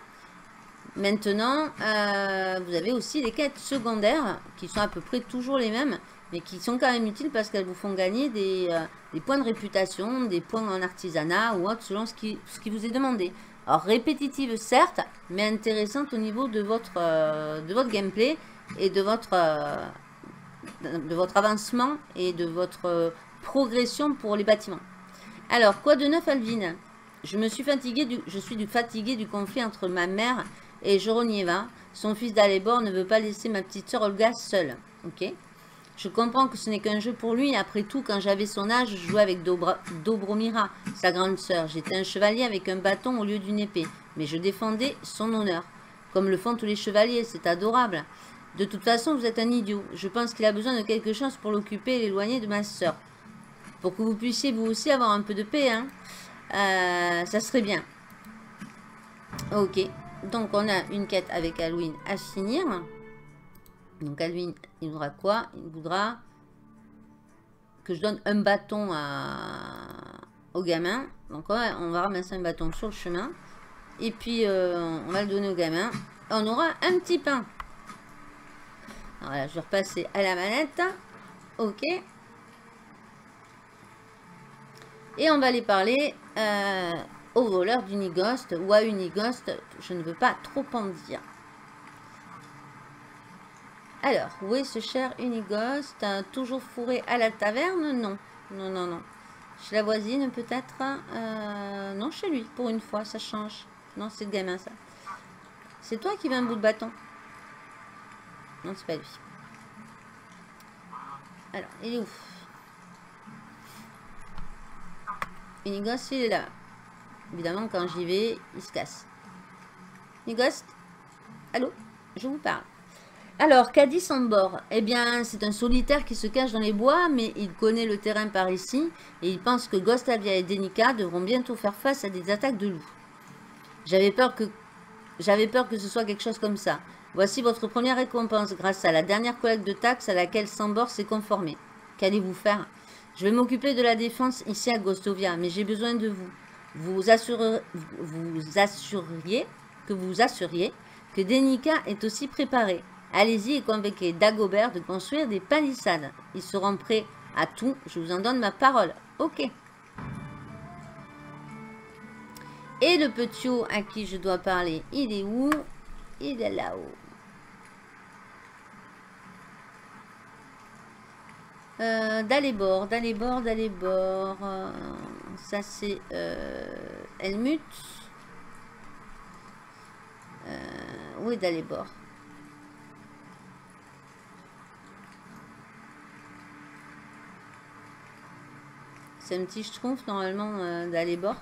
Maintenant, euh, vous avez aussi les quêtes secondaires qui sont à peu près toujours les mêmes, mais qui sont quand même utiles parce qu'elles vous font gagner euh, des, points de réputation, des points en artisanat ou autre selon ce qui, vous est demandé. Alors répétitive certes, mais intéressante au niveau de votre, euh, gameplay et de votre, avancement et de votre progression pour les bâtiments. Alors, quoi de neuf Alvin? Je me suis fatigué du, je suis du fatigué du conflit entre ma mère et Joronieva, son fils d'Alébor, ne veut pas laisser ma petite soeur Olga seule. Ok? Je comprends que ce n'est qu'un jeu pour lui. Après tout, quand j'avais son âge, je jouais avec Dobromira, sa grande sœur. J'étais un chevalier avec un bâton au lieu d'une épée. Mais je défendais son honneur. Comme le font tous les chevaliers, c'est adorable. De toute façon, vous êtes un idiot. Je pense qu'il a besoin de quelque chose pour l'occuper et l'éloigner de ma sœur. Pour que vous puissiez vous aussi avoir un peu de paix, hein. Euh, ça serait bien. Ok. Donc, on a une quête avec Halloween à finir. Donc, Halloween, il voudra quoi? Il voudra que je donne un bâton au gamin. Donc, on va, ramasser un bâton sur le chemin. Et puis, euh, on va le donner au gamin. On aura un petit pain. Alors là, je vais repasser à la manette. Ok. Et on va aller parler... Euh, au voleur d'Unigost ou à Unigost, je ne veux pas trop en dire. Alors, où est ce cher Unigost Toujours fourré à la taverne? Non, non, non, non. Chez la voisine peut-être? Euh, Non, chez lui, pour une fois, ça change. Non, c'est le gamin ça. C'est toi qui veux un bout de bâton? Non, c'est pas lui. Alors, il est où? Unigost, il est là. Évidemment, quand j'y vais, il se casse. Nigost Allô Je vous parle. Alors, Caddy bord eh bien, c'est un solitaire qui se cache dans les bois, mais il connaît le terrain par ici, et il pense que Gostavia et Denica devront bientôt faire face à des attaques de loups. J'avais peur que... J'avais peur que ce soit quelque chose comme ça. Voici votre première récompense grâce à la dernière collecte de taxes à laquelle Sambor s'est conformé. Qu'allez-vous faire? Je vais m'occuper de la défense ici à Gostovia, mais j'ai besoin de vous. Vous, assuriez que vous assuriez que Denica est aussi préparé. Allez-y et convainquez Dagobert de construire des palissades. Ils seront prêts à tout, je vous en donne ma parole. Ok. Et le petit à qui je dois parler, il est où? Il est là-haut. Euh, Dalébord, Dalébord, Dalébord. Euh, ça c'est euh, Helmut. Euh, où est Dalébord C'est un petit schtroumpf normalement euh, Dalébord.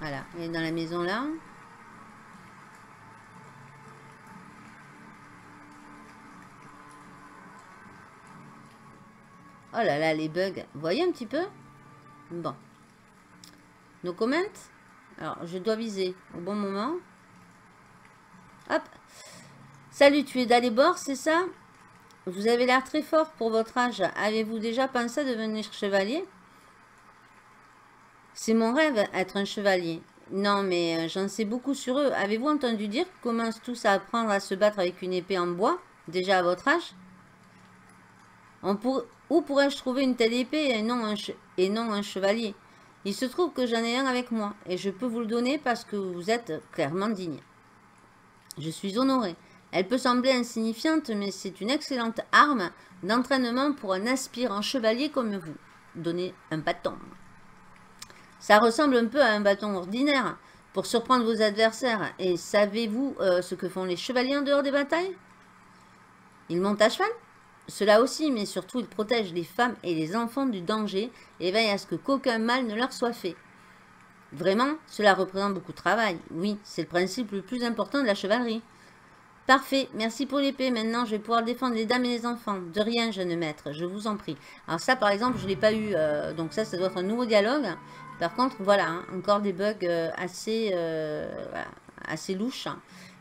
Voilà, il est dans la maison là. Oh là là, les bugs. Vous voyez un petit peu? Bon. Nos comments Alors, je dois viser au bon moment. Hop. Salut, tu es d'Alébor, c'est ça? Vous avez l'air très fort pour votre âge. Avez-vous déjà pensé à devenir chevalier? C'est mon rêve, être un chevalier. Non, mais euh, j'en sais beaucoup sur eux. Avez-vous entendu dire qu'ils commencent tous à apprendre à se battre avec une épée en bois, déjà à votre âge? On pour... Où pourrais-je trouver une telle épée et non, un chevalier? Il se trouve que j'en ai un avec moi, et je peux vous le donner parce que vous êtes clairement digne. Je suis honoré. Elle peut sembler insignifiante, mais c'est une excellente arme d'entraînement pour un aspirant chevalier comme vous. Donnez un bâton. Ça ressemble un peu à un bâton ordinaire pour surprendre vos adversaires. Et savez-vous euh, ce que font les chevaliers en dehors des batailles? Ils montent à cheval? Cela aussi, mais surtout, il protège les femmes et les enfants du danger et veille à ce que qu'aucun mal ne leur soit fait. Vraiment, cela représente beaucoup de travail. Oui, c'est le principe le plus important de la chevalerie. Parfait, merci pour l'épée. Maintenant, je vais pouvoir défendre les dames et les enfants. De rien, jeune maître, je vous en prie. Alors ça, par exemple, je ne l'ai pas eu. Euh, donc ça, ça doit être un nouveau dialogue. Par contre, voilà, hein, encore des bugs euh, assez, euh, assez louches.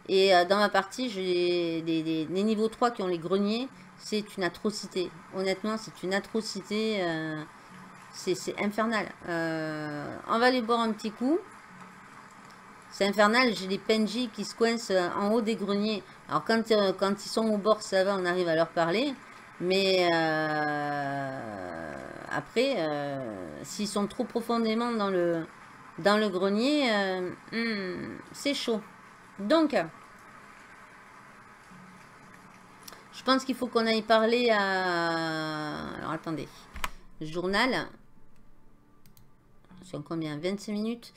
Et dans ma partie, j'ai les, les, niveaux 3 qui ont les greniers c'est une atrocité. Honnêtement, c'est une atrocité. Euh, c'est infernal. Euh, on va aller boire un petit coup. C'est infernal, j'ai les PNJ qui se coincent euh, en haut des greniers. Alors quand, quand ils sont au bord, ça va, on arrive à leur parler. Mais après, s'ils sont trop profondément dans le, dans le grenier, hmm, c'est chaud. Donc, Je pense qu'il faut qu'on aille parler à... Alors, attendez. Journal. Sur combien? 25 minutes.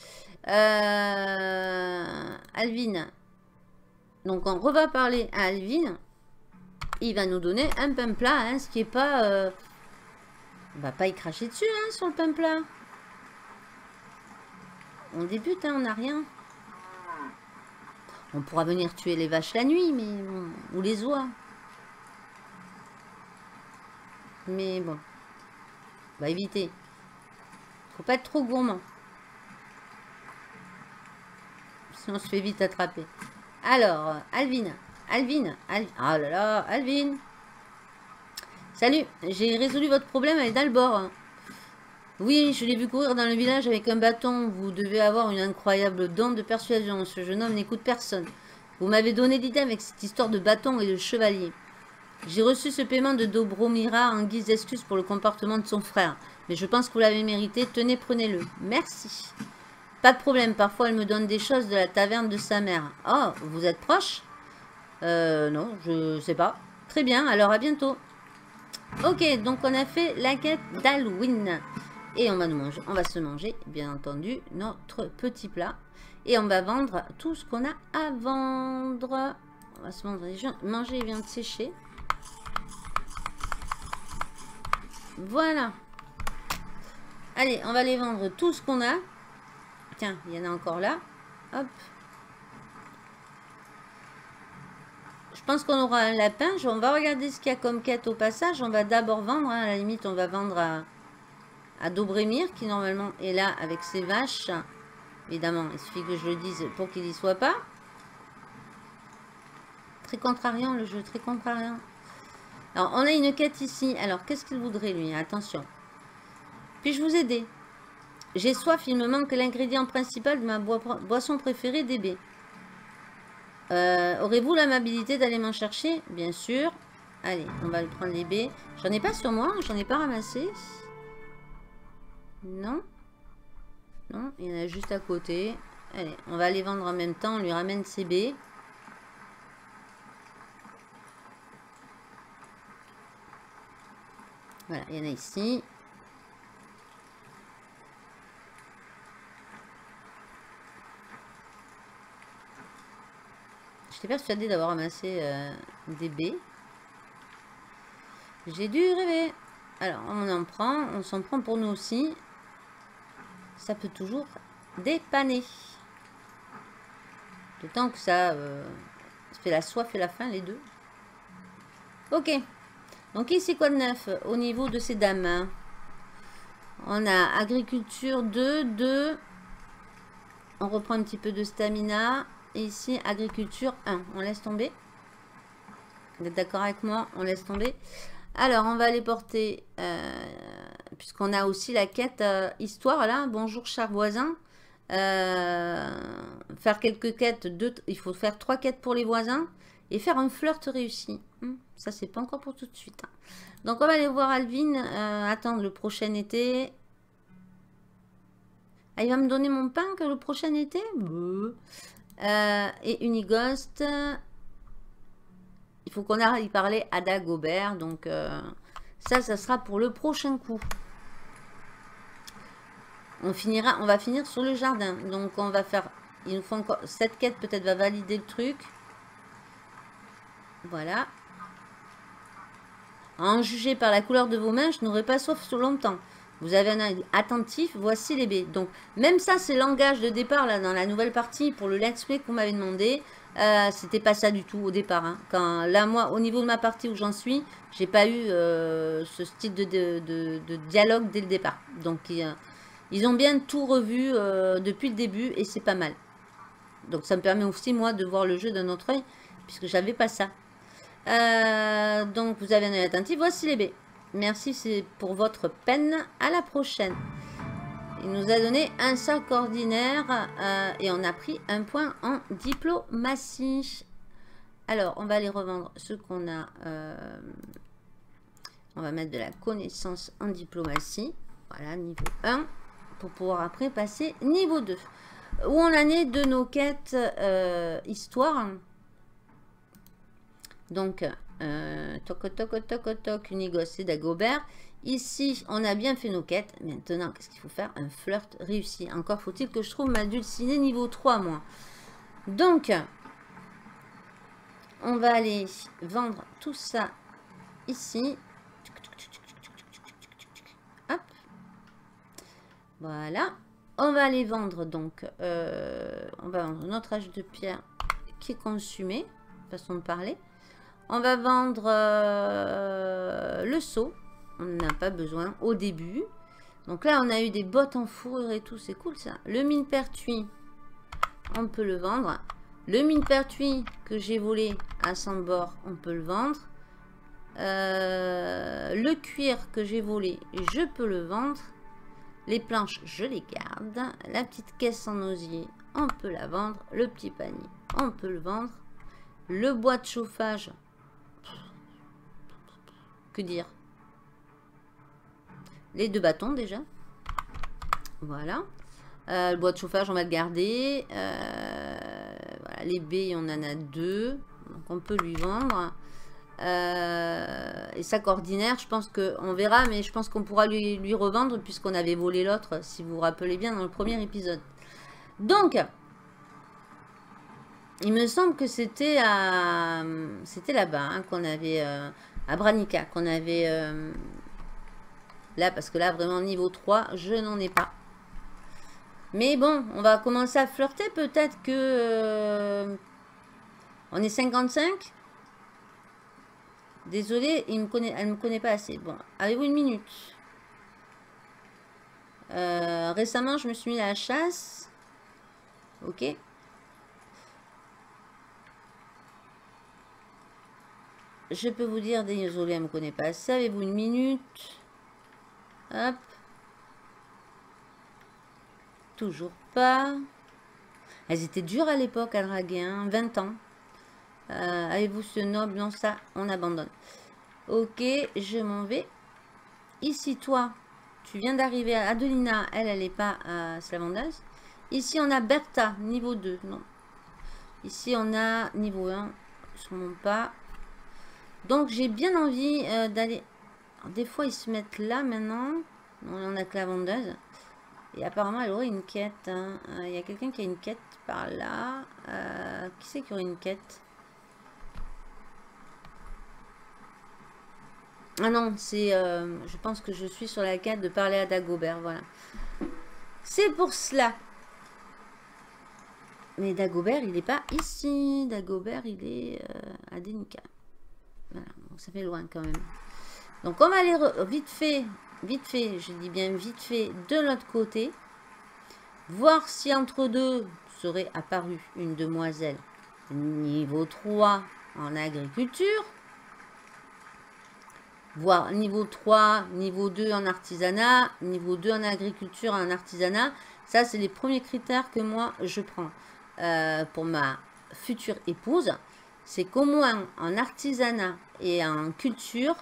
Euh, Alvin. Donc, on va parler à Alvin. Il va nous donner un pain plat, hein, ce qui est pas... Euh... On va pas y cracher dessus, hein, sur le pain plat. On débute, hein, on n'a rien. On pourra venir tuer les vaches la nuit, mais... Ou les oies. Mais bon. On va éviter. Faut pas être trop gourmand. Sinon on se fait vite attraper. Alors, Alvin. Alvin. Alvin. Oh là là, Alvin. Salut, j'ai résolu votre problème avec Dalbor. Oui, je l'ai vu courir dans le village avec un bâton. Vous devez avoir une incroyable don de persuasion. Ce jeune homme n'écoute personne. Vous m'avez donné l'idée avec cette histoire de bâton et de chevalier. J'ai reçu ce paiement de Dobromira en guise d'excuse pour le comportement de son frère. Mais je pense que vous l'avez mérité. Tenez, prenez-le. Merci. Pas de problème. Parfois, elle me donne des choses de la taverne de sa mère. Oh, vous êtes proche? Euh, non, je sais pas. Très bien, alors à bientôt. Ok, donc on a fait la quête d'Halloween. Et on va, nous manger, on va se manger, bien entendu, notre petit plat. Et on va vendre tout ce qu'on a à vendre. On va se manger, manger vient de Voilà. Allez, on va les vendre tout ce qu'on a. Tiens, il y en a encore là. Hop. Je pense qu'on aura un lapin. On va regarder ce qu'il y a comme quête au passage. On va d'abord vendre. Hein. À la limite, on va vendre à, à Dobremir, qui normalement est là avec ses vaches. Évidemment, il suffit que je le dise pour qu'il n'y soit pas. Très contrariant le jeu, très contrariant. Alors, on a une quête ici. Alors, qu'est-ce qu'il voudrait, lui? Attention. Puis-je vous aider? J'ai soif, il me manque l'ingrédient principal de ma boisson préférée, DB. Euh, aurez-vous l'amabilité d'aller m'en chercher? Bien sûr. Allez, on va le prendre les baies. J'en ai pas sur moi, j'en ai pas ramassé. Non. Non, il y en a juste à côté. Allez, on va les vendre en même temps. On lui ramène ses baies. Voilà, il y en a ici. J'étais persuadée d'avoir ramassé euh, des baies. J'ai dû rêver. Alors, on en prend. On s'en prend pour nous aussi. Ça peut toujours dépanner. D'autant que ça, euh, fait la soif et la faim, les deux. Ok. Donc ici, quoi de neuf au niveau de ces dames On a agriculture 2, 2. On reprend un petit peu de stamina. Et ici, agriculture 1. On laisse tomber. Vous êtes d'accord avec moi? On laisse tomber. Alors, on va aller porter, euh, puisqu'on a aussi la quête euh, histoire là. Bonjour, cher voisin. Euh, faire quelques quêtes. Il faut faire trois quêtes pour les voisins. Et faire un flirt réussi. Hmm, ça, c'est pas encore pour tout de suite. Hein. Donc, on va aller voir Alvin. attendre le prochain été. Ah, il va me donner mon pain que le prochain été? Et Unighost. Il faut qu'on y parler à Dagobert. Donc, euh, ça, ça sera pour le prochain coup. On, finira, on va finir sur le jardin. Donc, on va faire... Il nous faut encore... Cette quête, peut-être, va valider le truc. Voilà. En juger par la couleur de vos mains, je n'aurai pas soif sur longtemps. Vous avez un œil attentif, voici les baies. Donc, même ça, c'est langage de départ, là, dans la nouvelle partie, pour le let's play qu'on m'avait demandé. Euh, c'était pas ça du tout au départ. Hein. Quand, là, moi, au niveau de ma partie où j'en suis, j'ai pas eu euh, ce style de, dialogue dès le départ. Donc, ils, ont bien tout revu euh, depuis le début et c'est pas mal. Donc, ça me permet aussi, moi, de voir le jeu d'un autre œil, puisque j'avais pas ça. Donc, vous avez un attentif. Voici les baies. Merci pour votre peine. À la prochaine. Il nous a donné un sac ordinaire euh, et on a pris un point en diplomatie. Alors, on va aller revendre ce qu'on a. Euh, on va mettre de la connaissance en diplomatie. Voilà, niveau 1. Pour pouvoir après passer niveau 2. Où on en est de nos quêtes euh, histoire. Donc, toc, toc, toc, toc, Unigos et Dagobert. Ici, on a bien fait nos quêtes. Maintenant, qu'est-ce qu'il faut faire? Un flirt réussi. Encore faut-il que je trouve ma dulcinée niveau 3, moi. Donc, on va aller vendre tout ça ici. Hop. Voilà. On va aller vendre donc, euh, on va vendre notre âge de pierre qui est consumé, façon de parler. On va vendre euh, le seau on n'a pas besoin au début. Donc là, on a eu des bottes en fourrure et tout. C'est cool, ça. Le mine pertuis, on peut le vendre. Le mine pertuis que j'ai volé à Sambor, on peut le vendre. Euh, le cuir que j'ai volé, je peux le vendre. Les planches, je les garde. La petite caisse en osier, on peut la vendre. Le petit panier, on peut le vendre. Le bois de chauffage, que dire? Les deux bâtons déjà. Voilà. Euh, le bois de chauffage, on va le garder. Euh, les baies, on en a deux. Donc on peut lui vendre. Euh, et sac ordinaire, je pense qu'on verra, mais je pense qu'on pourra lui, lui revendre puisqu'on avait volé l'autre, si vous vous rappelez bien, dans le premier épisode. Donc, il me semble que c'était à c'était là-bas hein, qu'on avait à Branica qu'on avait Là, parce que là, vraiment, niveau 3, je n'en ai pas. Mais bon, on va commencer à flirter. Peut-être que... Euh, on est 55 Désolée, il me connaît, elle ne me connaît pas assez. Bon, avez-vous une minute? Euh, Récemment, je me suis mis à la chasse. Ok. Je peux vous dire, désolé, elle ne me connaît pas. Savez-vous une minute? Hop. Toujours pas. Elles étaient dures à l'époque à draguer, 20 hein, ans. Euh, avez-vous ce noble? Non, ça, on abandonne. Ok, je m'en vais. Ici, toi, tu viens d'arriver à Adelina. Elle, elle n'est pas à Slavandeuse. Ici, on a Bertha, niveau 2. Non. Ici, on a niveau 1. Sûrement pas. Donc, j'ai bien envie euh, d'aller... Des fois, ils se mettent là, maintenant. on a que la vendeuse. Et apparemment, elle aurait une quête. Hein. Euh, il y a quelqu'un qui a une quête par là. Euh, qui c'est qui aurait une quête? Ah non, c'est... je pense que je suis sur la quête de parler à Dagobert, voilà. C'est pour cela mais Dagobert, il n'est pas ici. Dagobert, il est à Denica. Voilà, ça fait loin quand même. Donc on va aller vite fait, vite fait, je dis bien vite fait, de l'autre côté. Voir si entre deux serait apparue une demoiselle niveau 3 en agriculture. Voir niveau 3, niveau 2 en artisanat, niveau 2 en agriculture, en artisanat. Ça, c'est les premiers critères que moi, je prends. Euh, pour ma future épouse, c'est qu'au moins en artisanat et en culture,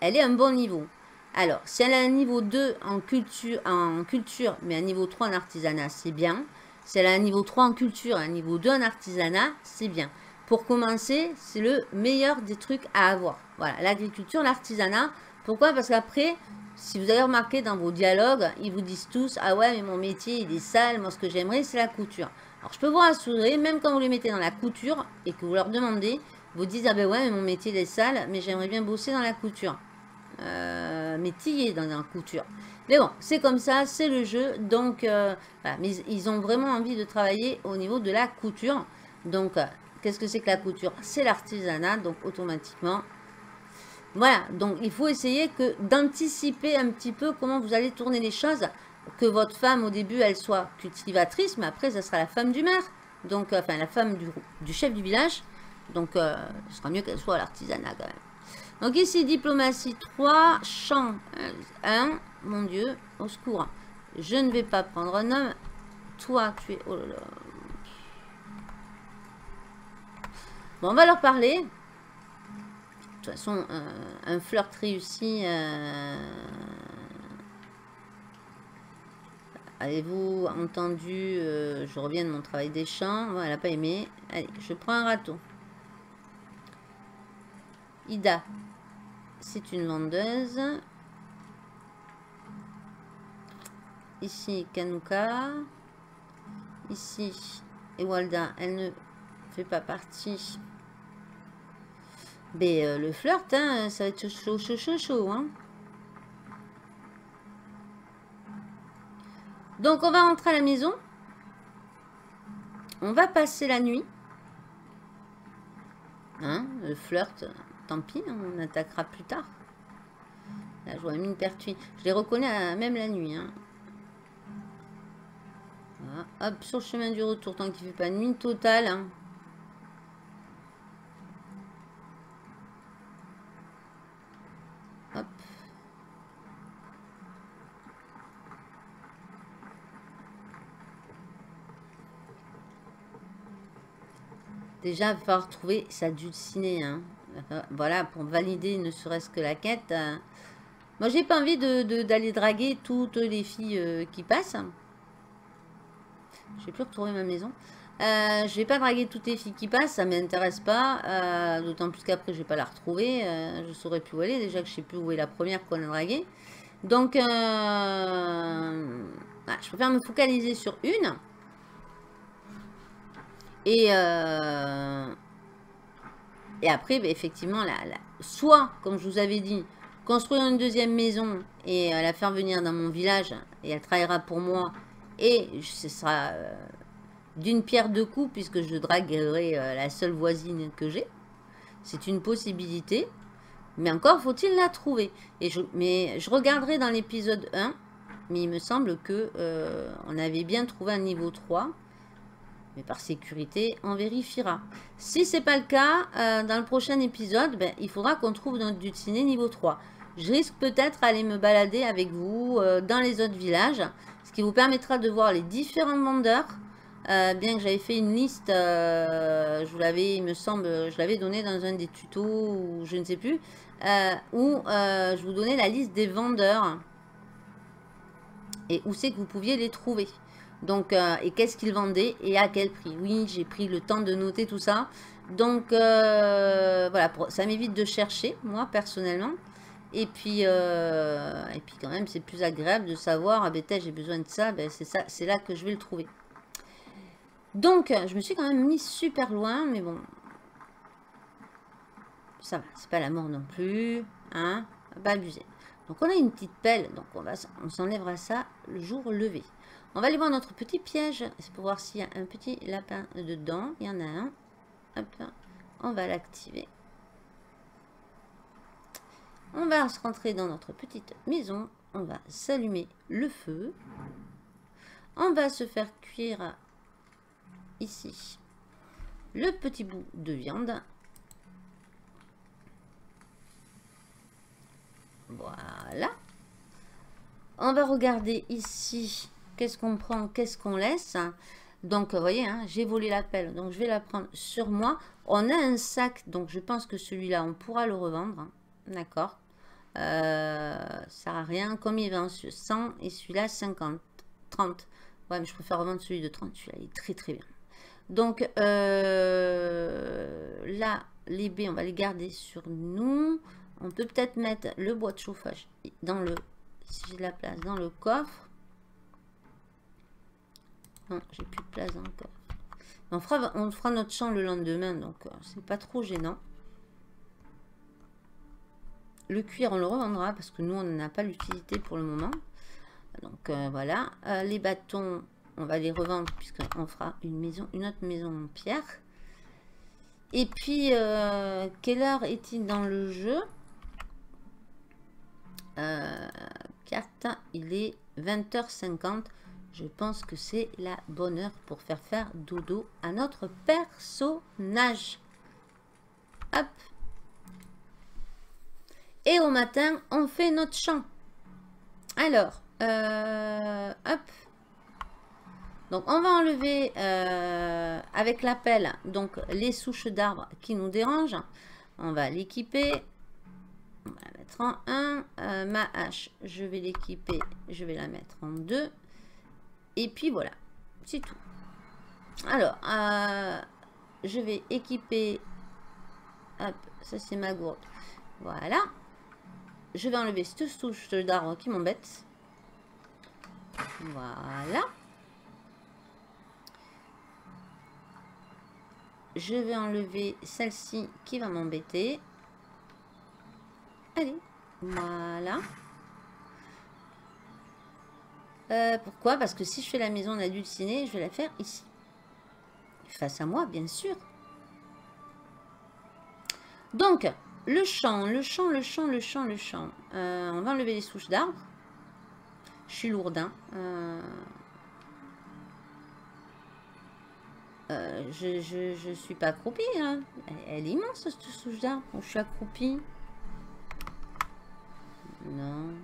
elle est un bon niveau. Alors, si elle a un niveau 2 en culture, en culture mais un niveau 3 en artisanat, c'est bien. Si elle a un niveau 3 en culture et un niveau 2 en artisanat, c'est bien. Pour commencer, c'est le meilleur des trucs à avoir. Voilà, l'agriculture, l'artisanat. Pourquoi? Parce qu'après, si vous avez remarqué dans vos dialogues, ils vous disent tous « Ah ouais, mais mon métier, il est sale. Moi, ce que j'aimerais, c'est la couture. » Alors, je peux vous rassurer, même quand vous les mettez dans la couture et que vous leur demandez, vous disent, ah ben ouais, mais mon métier est sale, mais j'aimerais bien bosser dans la couture. Euh, dans la couture. Mais bon, c'est comme ça, c'est le jeu. Donc, euh, mais ils ont vraiment envie de travailler au niveau de la couture. Donc, euh, qu'est-ce que c'est que la couture? C'est l'artisanat, donc automatiquement. Voilà, donc il faut essayer d'anticiper un petit peu comment vous allez tourner les choses que votre femme, au début, elle soit cultivatrice, mais après, ça sera la femme du maire. Donc, enfin, la femme du, chef du village. Donc, euh, ce sera mieux qu'elle soit à l'artisanat, quand même. Donc, ici, diplomatie 3, champ 1. Mon Dieu, au secours. Je ne vais pas prendre un homme. Toi, tu es... Oh là là. Bon, on va leur parler. De toute façon, euh, un flirt réussi... Avez-vous entendu euh, Je reviens de mon travail des champs. elle n'a pas aimé. Allez, je prends un râteau. Ida, c'est une vendeuse. Ici, Kanuka. Ici, Ewalda, elle ne fait pas partie. Mais euh, le flirt, hein, ça va être chaud, chaud, chaud, chaud. Hein. Donc, on va rentrer à la maison. On va passer la nuit. Hein, le flirt, tant pis, hein, on attaquera plus tard. Là, je vois une pertuis. Je les reconnais même la nuit. Hein. Hop, sur le chemin du retour, tant qu'il ne fait pas nuit totale. Hein. Déjà, il va falloir trouver sa dulcinée. Hein. Voilà, pour valider ne serait-ce que la quête. Hein. Moi, j'ai pas envie d'aller de, draguer toutes les filles euh, qui passent. Je vais plus retrouver ma maison. Euh, je vais pas draguer toutes les filles qui passent, ça m'intéresse pas. Euh, d'autant plus qu'après, je vais pas la retrouver. je saurais plus où est. Déjà que je sais plus où est la première qu'on a draguée. Donc, je préfère me focaliser sur une. Et, euh, et après, bah, effectivement, la, soit, comme je vous avais dit, construire une deuxième maison et euh, la faire venir dans mon village et elle travaillera pour moi et ce sera euh, d'une pierre deux coups puisque je draguerai la seule voisine que j'ai. C'est une possibilité. Mais encore faut-il la trouver. Et je, mais je regarderai dans l'épisode 1. Mais il me semble que on avait bien trouvé un niveau 3. Mais par sécurité, on vérifiera. Si c'est pas le cas, euh, dans le prochain épisode, ben, il faudra qu'on trouve notre dulciné niveau 3. Je risque peut-être aller me balader avec vous euh, dans les autres villages, ce qui vous permettra de voir les différents vendeurs. Euh, bien que j'avais fait une liste, je vous l'avais, il me semble, je l'avais donné dans un des tutos, ou je ne sais plus, où je vous donnais la liste des vendeurs et où c'est que vous pouviez les trouver. Donc, euh, et qu'est-ce qu'ils vendaient et à quel prix? Oui, j'ai pris le temps de noter tout ça. Donc, euh, voilà, ça m'évite de chercher, moi, personnellement. Et puis, euh, et puis quand même, c'est plus agréable de savoir, ah ben, j'ai besoin de ça, ben, c'est là que je vais le trouver. Donc, je me suis quand même mis super loin, mais bon, ça va, c'est pas la mort non plus, hein, pas abuser. Donc, on a une petite pelle, donc on va, on s'enlèvera ça le jour levé. On va aller voir notre petit piège. C'est pour voir s'il y a un petit lapin dedans. Il y en a un. On va l'activer. On va se rentrer dans notre petite maison. On va s'allumer le feu. On va se faire cuire ici le petit bout de viande. Voilà. On va regarder ici Qu'est-ce qu'on prend Qu'est-ce qu'on laisse? Donc, vous voyez, hein, j'ai volé la pelle. Donc, je vais la prendre sur moi. On a un sac. Donc, je pense que celui-là, on pourra le revendre. D'accord? Euh, Ça à rien. Combien il vend 100 et celui-là, 50. 30. Ouais, mais je préfère revendre celui de 30. Celui-là, il est très, très bien. Donc, euh, là, les baies, on va les garder sur nous. On peut peut-être mettre le bois de chauffage dans le, si j'ai de la place, dans le coffre. Non, j'ai plus de place encore. On fera, on fera notre champ le lendemain, donc euh, c'est pas trop gênant. Le cuir, on le revendra parce que nous, on n'en a pas l'utilité pour le moment. Donc euh, voilà. Euh, les bâtons, on va les revendre puisqu'on fera une maison, une autre maison en pierre. Et puis, quelle heure est-il dans le jeu? Carte, il est 20h50. Je pense que c'est la bonne heure pour faire faire dodo à notre personnage. Hop. Et au matin, on fait notre chant. Alors, euh, hop. Donc, on va enlever euh, avec la pelle donc, les souches d'arbres qui nous dérangent. On va l'équiper. On va la mettre en 1. Euh, ma hache, je vais l'équiper. Je vais la mettre en 2. Et puis voilà, c'est tout. Alors, euh, je vais équiper... Hop, ça c'est ma gourde. Voilà. Je vais enlever cette souche d'arbre qui m'embête. Voilà. Je vais enlever celle-ci qui va m'embêter. Allez, voilà. Euh, pourquoi? Parce que si je fais la maison d'adulciné, je vais la faire ici. Face à moi, bien sûr. Donc, le champ, le champ, le champ, le champ, le champ. Euh, on va enlever les souches d'arbres. Je suis lourdin. Hein. Euh, je, ne suis pas accroupie. Hein. Elle, est immense, cette souche d'arbre. je suis accroupie. Non.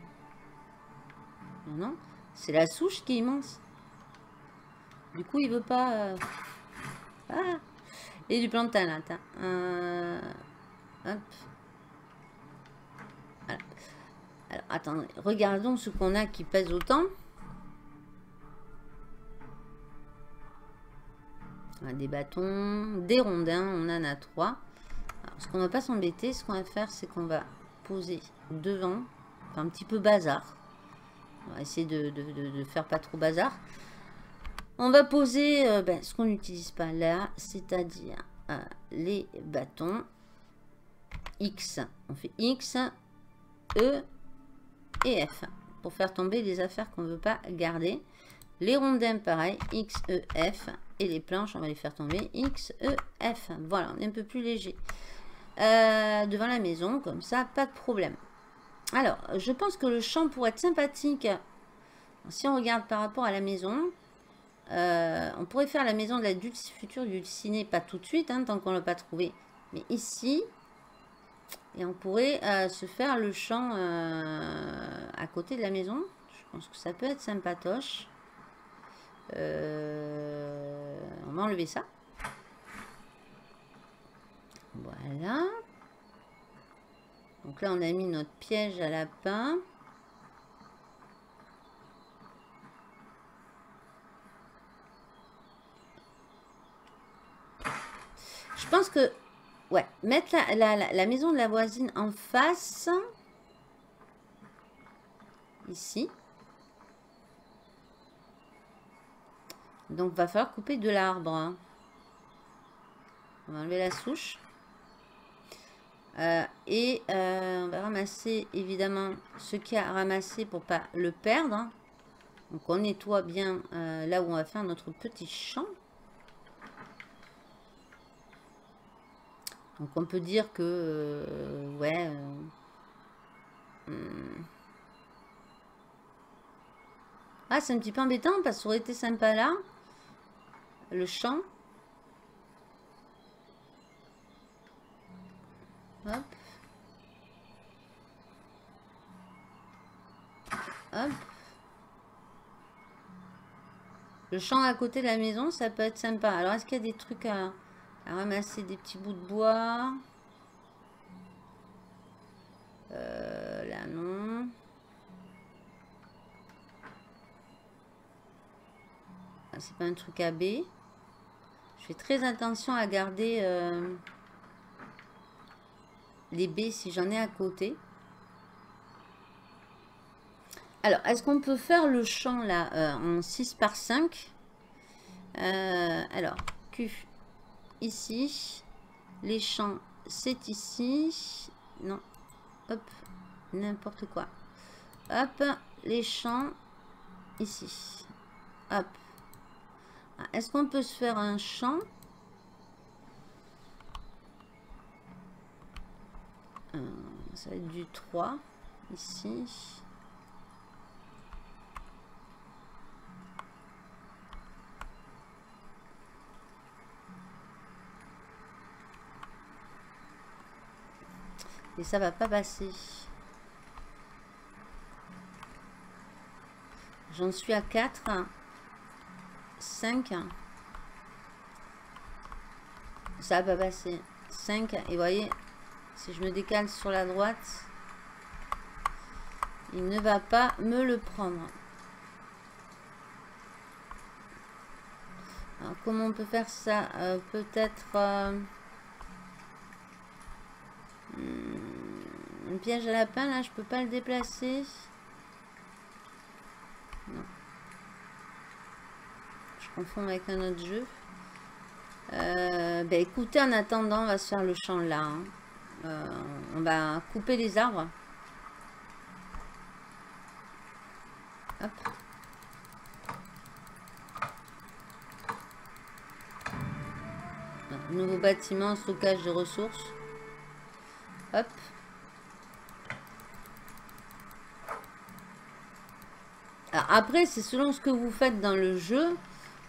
Non, non. C'est la souche qui est immense. Du coup, il veut pas... Euh, ah Et du plantain, là. Euh... Hop. Alors, attendez. Regardons ce qu'on a qui pèse autant. On a des bâtons, des rondins. On en a trois. Alors, ce qu'on va pas s'embêter, ce qu'on va faire, c'est qu'on va poser devant. un petit peu bazar. On va essayer de, faire pas trop bazar. On va poser euh, ben, ce qu'on n'utilise pas là, c'est-à-dire euh, les bâtons. X, on fait X, E et F pour faire tomber les affaires qu'on ne veut pas garder. Les rondins, pareil, X, E, F. Et les planches, on va les faire tomber X, E, F. Voilà, on est un peu plus léger. Euh, devant la maison, comme ça, pas de problème. Alors, je pense que le champ pourrait être sympathique. Si on regarde par rapport à la maison, euh, on pourrait faire la maison de la future dulcinée, pas tout de suite, hein, tant qu'on l'a pas trouvé. Mais ici, et on pourrait euh, se faire le champ euh, à côté de la maison. Je pense que ça peut être sympatoche. on va enlever ça. Voilà. Donc là, on a mis notre piège à lapin. Je pense que, ouais, mettre la, maison de la voisine en face, ici. Donc, va falloir couper de l'arbre. Hein. On va enlever la souche. Euh, et euh, on va ramasser évidemment ce qu'il y a à ramasser pour pas le perdre. Donc on nettoie bien euh, là où on va faire notre petit champ. Donc on peut dire que, ouais, hmm. ah c'est un petit peu embêtant parce que ça aurait été sympa là, le champ. Hop. Hop. Le champ à côté de la maison, ça peut être sympa. Alors, est-ce qu'il y a des trucs à ramasser? Des petits bouts de bois? Euh, là, non. Ah, c'est pas un truc à B. Je fais très attention à garder euh, les B si j'en ai à côté. Alors, est-ce qu'on peut faire le champ là euh, en 6 par 5 Alors, Q, ici. Les champs, c'est ici. Non. Hop. N'importe quoi. Hop. Les champs, ici. Hop. Ah, est-ce qu'on peut se faire un champ? Euh, Ça va être du 3. Ici. Et ça va pas passer. J'en suis à 4. 5. Ça va pas passer. 5. Et voyez, si je me décale sur la droite, il ne va pas me le prendre. Alors, comment on peut faire ça euh, Peut-être... Euh, Hmm, un piège à lapin, là, je peux pas le déplacer. Non. Je confonds avec un autre jeu. Euh, ben écoutez, en attendant, on va se faire le champ là. Hein. Euh, on va couper les arbres. Nouveau bâtiment, stockage de ressources. Hop. après, c'est selon ce que vous faites dans le jeu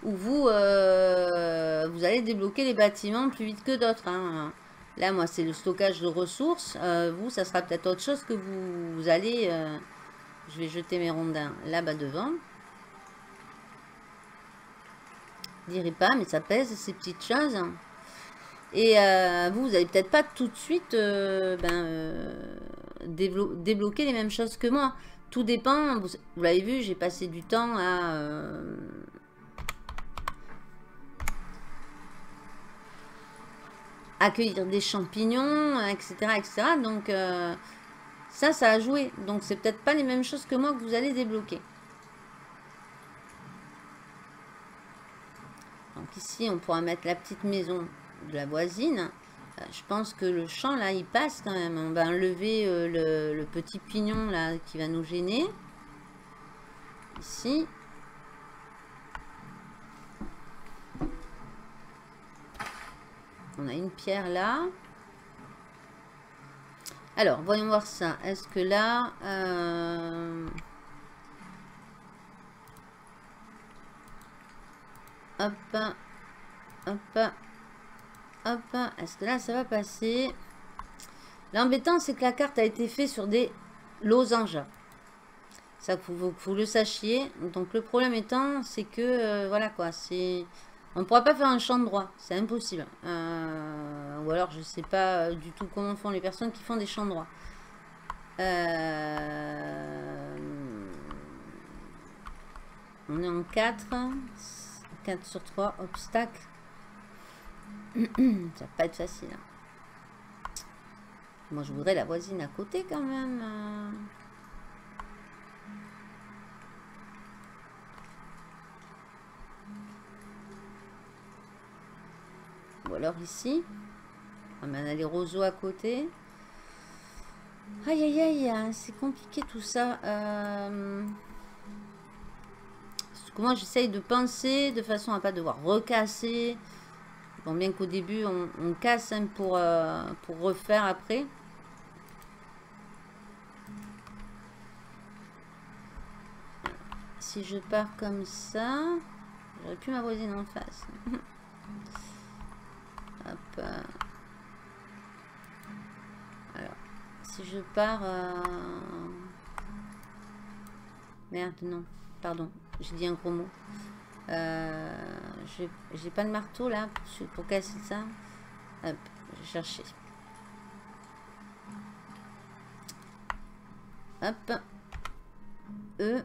où vous, euh, vous allez débloquer les bâtiments plus vite que d'autres. Hein. Là, moi, c'est le stockage de ressources. Euh, vous, ça sera peut-être autre chose que vous, allez... Euh, je vais jeter mes rondins là-bas devant. Je dirais pas, mais ça pèse ces petites choses. Et euh, vous, vous n'allez peut-être pas tout de suite ben, débloquer les mêmes choses que moi. Tout dépend, vous, l'avez vu, j'ai passé du temps à... accueillir des champignons, etc. etc. Donc, ça, ça a joué. Donc, c'est peut-être pas les mêmes choses que moi que vous allez débloquer. Donc, ici, on pourra mettre la petite maison de la voisine. Euh, je pense que le champ, là, il passe quand même. On va enlever euh, le, petit pignon, là, qui va nous gêner. Ici. On a une pierre là. Alors, voyons voir ça. Est-ce que là... Euh, Hop. Hop. Hop. Est-ce que là, ça va passer? L'embêtant, c'est que la carte a été faite sur des losanges. Ça, faut, vous le sachiez. Donc, le problème étant, c'est que, euh, voilà quoi, c'est... On ne pourra pas faire un champ droit, c'est impossible. Euh, ou alors, je ne sais pas du tout comment font les personnes qui font des champs droits. Euh, on est en 4. 4 sur 3, obstacle. Ça va pas être facile. Hein. Moi, je voudrais la voisine à côté quand même. Ou alors ici. On a les roseaux à côté. Aïe, aïe, aïe, hein, c'est compliqué tout ça. Euh... moi, j'essaye de penser de façon à pas devoir recasser. Bon, bien qu'au début, on, casse hein, pour, euh, pour refaire après. Si je pars comme ça, j'aurais pu ma voisine en face. Hop. Alors, si je pars... Euh, merde, non. Pardon, j'ai dit un gros mot. Euh, j'ai pas de marteau là pour, pour casser ça. Hop, je vais chercher. Hop. E.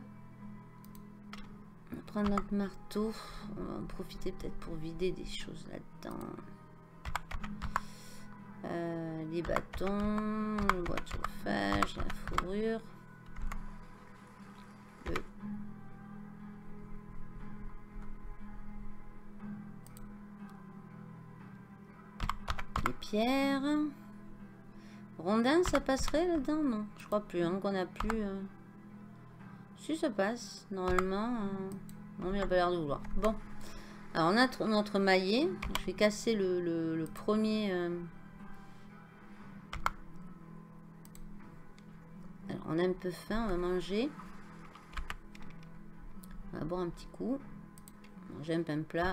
On va prendre notre marteau. On va en profiter peut-être pour vider des choses là-dedans. Euh, les bâtons, le bois de chauffage, la fourrure. Les pierres. Rondin, ça passerait là-dedans? Non, je crois plus, hein, qu'on a plus... Euh. Si, ça passe, normalement. Euh. Non, il n'a pas l'air de vouloir. Bon. Alors, on a notre maillet. Je vais casser le, premier... on a un peu faim, on va manger. On va boire un petit coup. Manger un pain plat.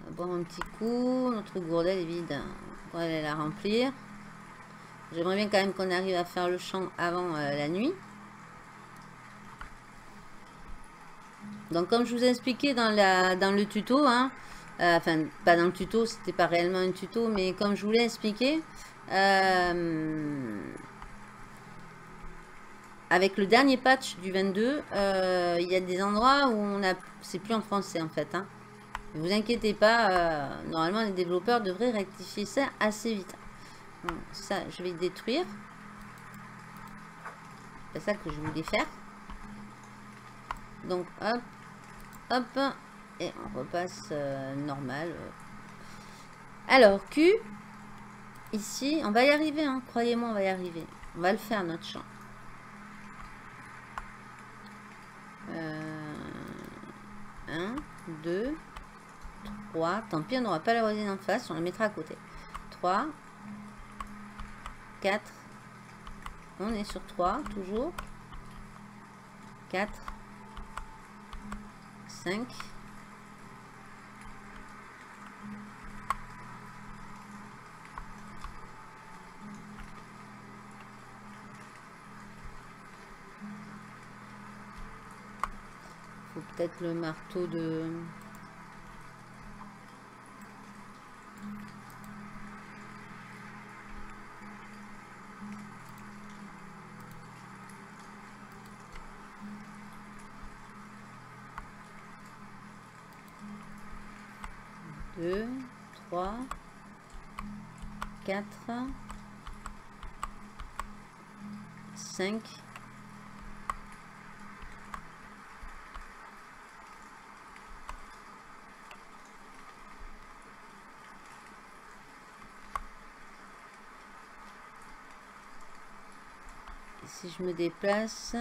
On va boire un petit coup. Notre gourde est vide. On va aller la remplir. J'aimerais bien quand même qu'on arrive à faire le champ avant euh, la nuit. Donc comme je vous ai expliqué dans le tuto, hein, euh, enfin pas dans le tuto, c'était pas réellement un tuto, mais comme je vous l'ai expliqué, euh, avec le dernier patch du 22, euh, il y a des endroits où on a, c'est plus en français en fait. Hein. Vous inquiétez pas, euh, normalement les développeurs devraient rectifier ça assez vite. ça, je vais détruire. C'est ça que je voulais faire. Donc hop, hop, et on repasse normal. Alors Q, Ici, on va y arriver, hein. croyez-moi, on va y arriver. On va le faire, notre champ. 1, 2, 3. Tant pis, on n'aura pas la voisine en face, on la mettra à côté. 3, 4. On est sur 3, toujours. 4, 5, peut-être le marteau de... Deux, trois, quatre, cinq, si je me déplace...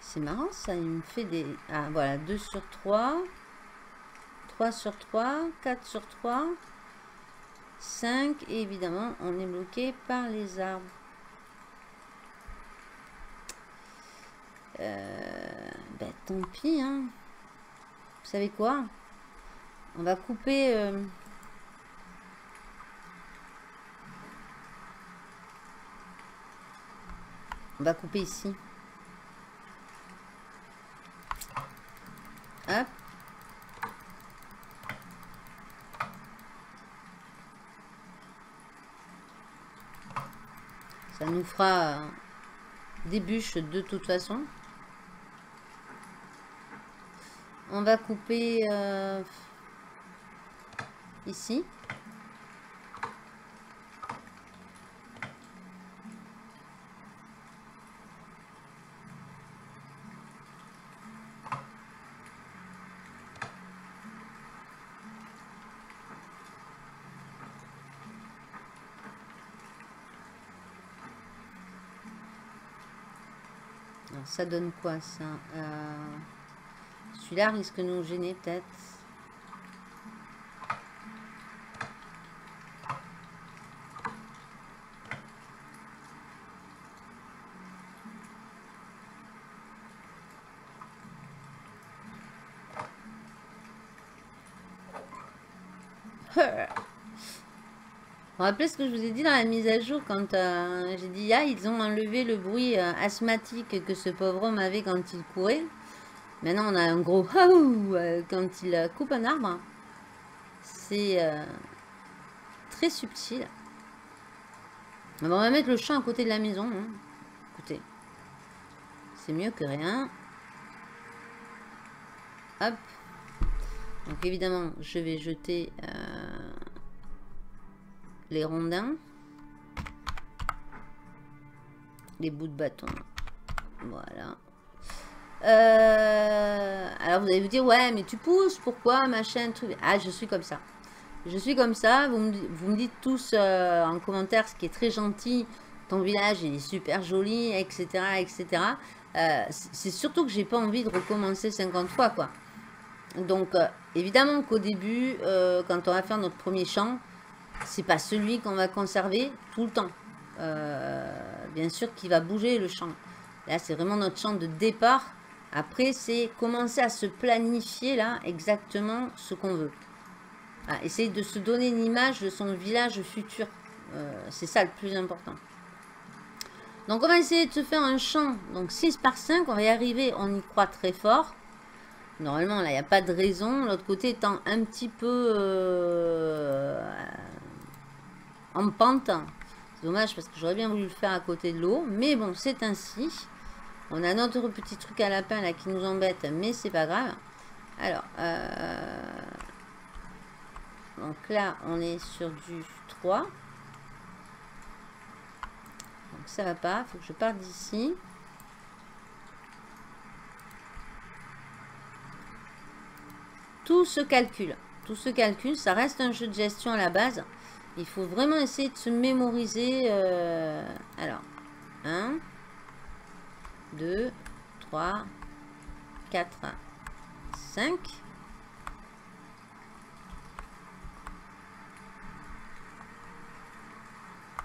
C'est marrant ça, il me fait des... Ah voilà, 2 sur 3. 3 sur 3, 4 sur 3. 5 et évidemment on est bloqué par les arbres. Euh, tant pis, hein. Vous savez quoi? On va couper... Euh, on va couper ici. Hop. Ça nous fera des bûches de toute façon. On va couper euh, ici. Ça donne quoi ça? Euh, Celui-là risque de nous gêner peut-être? Rappelez ce que je vous ai dit dans la mise à jour quand euh, j'ai dit ah, ils ont enlevé le bruit euh, asthmatique que ce pauvre homme avait quand il courait. Maintenant, on a un gros haou euh, quand il coupe un arbre. C'est très subtil. on va mettre le champ à côté de la maison. Hein. Écoutez, c'est mieux que rien. Hop. Donc évidemment, je vais jeter les rondins, les bouts de bâton. Voilà. Euh, alors vous allez vous dire, ouais, mais tu pousses, pourquoi, machin, truc. Ah, je suis comme ça. Je suis comme ça. Vous me, dites tous euh, en commentaire ce qui est très gentil. Ton village il est super joli, etc. etc. Euh, c'est surtout que j'ai pas envie de recommencer 50 fois, quoi. Donc, évidemment qu'au début, quand on va faire notre premier champ, c'est pas celui qu'on va conserver tout le temps. Euh, bien sûr qu'il va bouger le champ. Là, c'est vraiment notre champ de départ. Après, c'est commencer à se planifier là exactement ce qu'on veut. essayer de se donner une image de son village futur. Euh, c'est ça le plus important. Donc, on va essayer de se faire un champ. Donc, 6 par 5, on va y arriver. On y croit très fort. Normalement, là, il n'y a pas de raison. L'autre côté étant un petit peu... Euh, en pente. Dommage parce que j'aurais bien voulu le faire à côté de l'eau. Mais bon, c'est ainsi. On a notre petit truc à lapin là qui nous embête, mais c'est pas grave. Alors, euh, donc là, on est sur du 3. Donc ça va pas, faut que je parte d'ici. Tout se calcule. Tout se calcule, ça reste un jeu de gestion à la base. Il faut vraiment essayer de se mémoriser. Euh, alors, 1, 2, 3, 4, 5.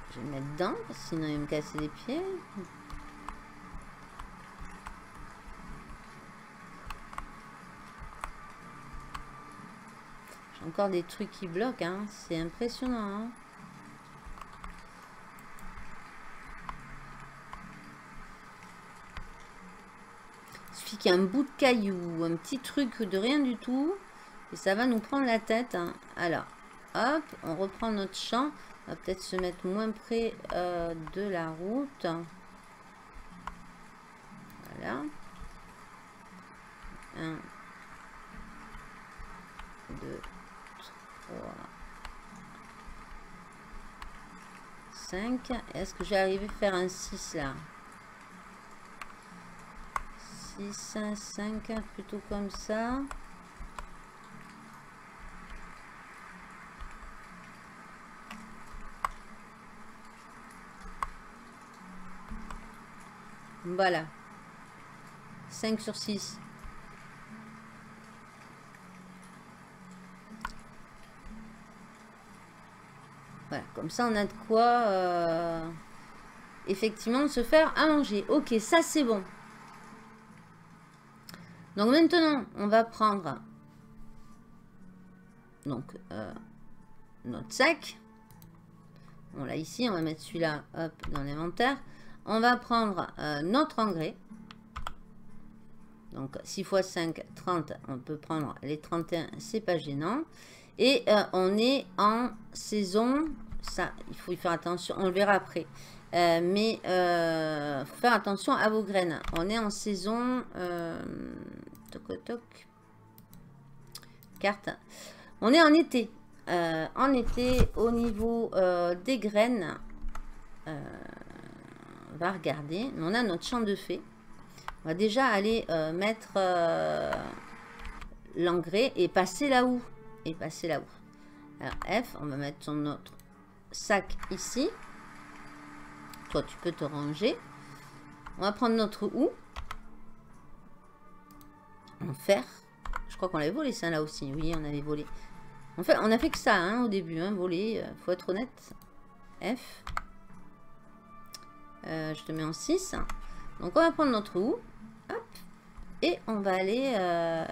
Je vais le mettre dedans, sinon il va me casser les pieds. Encore des trucs qui bloquent, hein. c'est impressionnant. Hein. Il suffit qu'il y ait un bout de caillou, un petit truc de rien du tout, et ça va nous prendre la tête. Hein. Alors, hop, on reprend notre champ. On va peut-être se mettre moins près euh, de la route. Voilà. 1, 2, 5. Est-ce que j'ai arrivé à faire un 6 là? 6, 5, plutôt comme ça. Voilà. 5 sur 6. Voilà, comme ça on a de quoi euh, effectivement se faire à manger. Ok, ça c'est bon. Donc maintenant, on va prendre donc euh, notre sac. On l'a ici, on va mettre celui-là dans l'inventaire. On va prendre euh, notre engrais. Donc 6 x 5, 30. On peut prendre les 31, c'est pas gênant. Et euh, on est en saison. Ça, il faut y faire attention. On le verra après. Euh, mais euh, faut faire attention à vos graines. On est en saison. toc toc. Carte. On est en été. en été, au niveau des graines, on va regarder. On a notre champ de fées. On va déjà aller mettre l'engrais et passer là-haut passer là-haut. Alors F, on va mettre son autre sac ici. Toi, tu peux te ranger. On va prendre notre ou. En fer. Je crois qu'on avait volé ça là aussi. Oui, on avait volé. En fait, on a fait que ça hein, au début. Hein, voler, euh, faut être honnête. F. Euh, je te mets en 6. Donc, on va prendre notre ou. Hop. Et on va aller... Euh,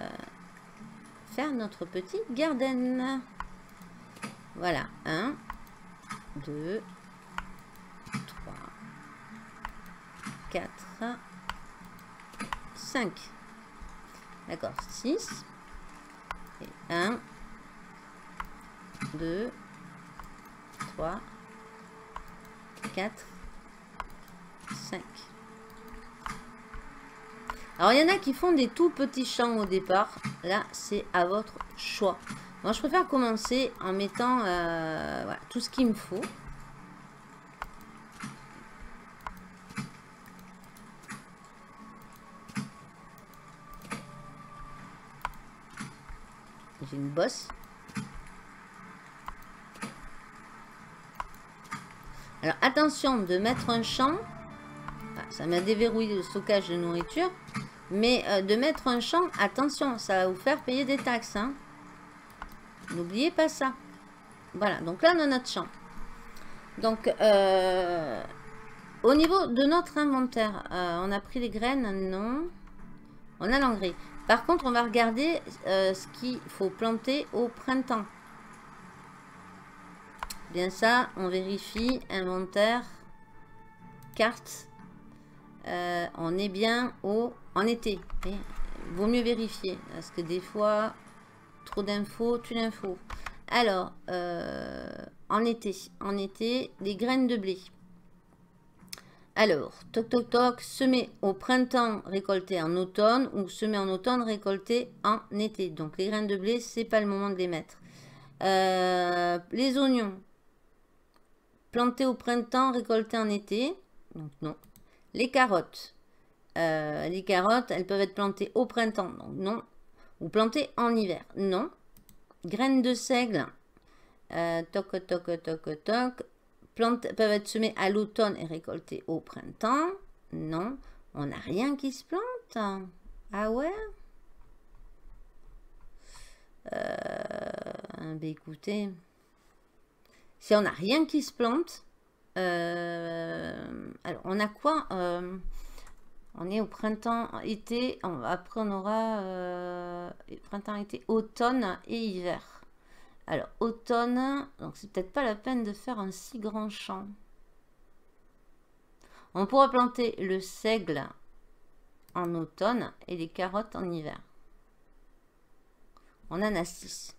notre petit garden. Voilà, 1, 2, 3, 4, 5. D'accord, 6. Et 1, 2, 3, 4, 5. Alors, il y en a qui font des tout petits champs au départ. Là, c'est à votre choix. Moi, je préfère commencer en mettant euh, tout ce qu'il me faut. J'ai une bosse. Alors, attention de mettre un champ. Ça m'a déverrouillé le stockage de nourriture. Mais euh, de mettre un champ, attention, ça va vous faire payer des taxes. Hein. N'oubliez pas ça. Voilà, donc là, on a notre champ. Donc, euh, au niveau de notre inventaire, euh, on a pris les graines Non. On a l'engrais. Par contre, on va regarder ce qu'il faut planter au printemps. Bien ça, on vérifie. Inventaire. Carte. on est bien au en été. il vaut mieux vérifier. Parce que des fois, trop d'infos, tu l'info. Alors, euh, en été. En été, des graines de blé. Alors, toc toc toc, semer au printemps, récolter en automne ou semer en automne, récolter en été. Donc les graines de blé, c'est pas le moment de les mettre. Euh, les oignons, planter au printemps, récolter en été. Donc non. Les carottes, euh, les carottes, elles peuvent être plantées au printemps, donc non. Ou plantées en hiver, non. Graines de seigle, euh, toc, toc, toc, toc. Plantes peuvent être semées à l'automne et récoltées au printemps, non. On n'a rien qui se plante. Ah ouais? Euh, ben écoutez, si on n'a rien qui se plante, euh, alors on a quoi on est au printemps, été. Après, on aura euh, printemps, été, automne et hiver. Alors, automne, donc c'est peut-être pas la peine de faire un si grand champ. On pourra planter le seigle en automne et les carottes en hiver. On en a 6.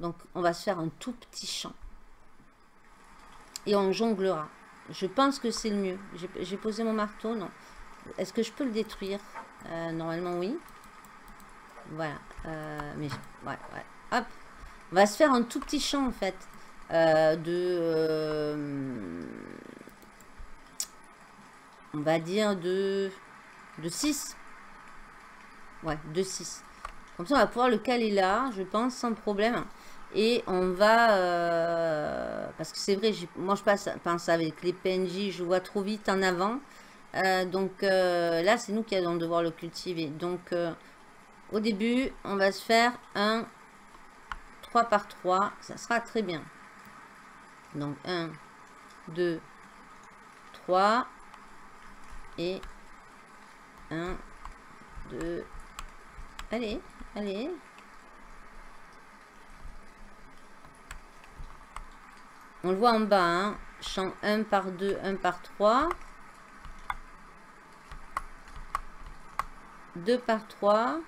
Donc, on va se faire un tout petit champ. Et on jonglera. Je pense que c'est le mieux. J'ai posé mon marteau, non. Est-ce que je peux le détruire? Euh, Normalement, oui. Voilà. Euh, mais, ouais, ouais. Hop. On va se faire un tout petit champ, en fait. Euh, de... on va dire de... De 6. Ouais, de 6. Comme ça, on va pouvoir le caler là, je pense, sans problème. Et on va... parce que c'est vrai, moi, je passe, pense avec les PNJ, je vois trop vite en avant. Euh, donc euh, là, c'est nous qui allons devoir le cultiver. Donc euh, au début, on va se faire un 3 par 3. Ça sera très bien. Donc 1, 2, 3 et 1, 2, allez, allez. On le voit en bas, hein. champ 1 par 2, 1 par 3. 2 par 3.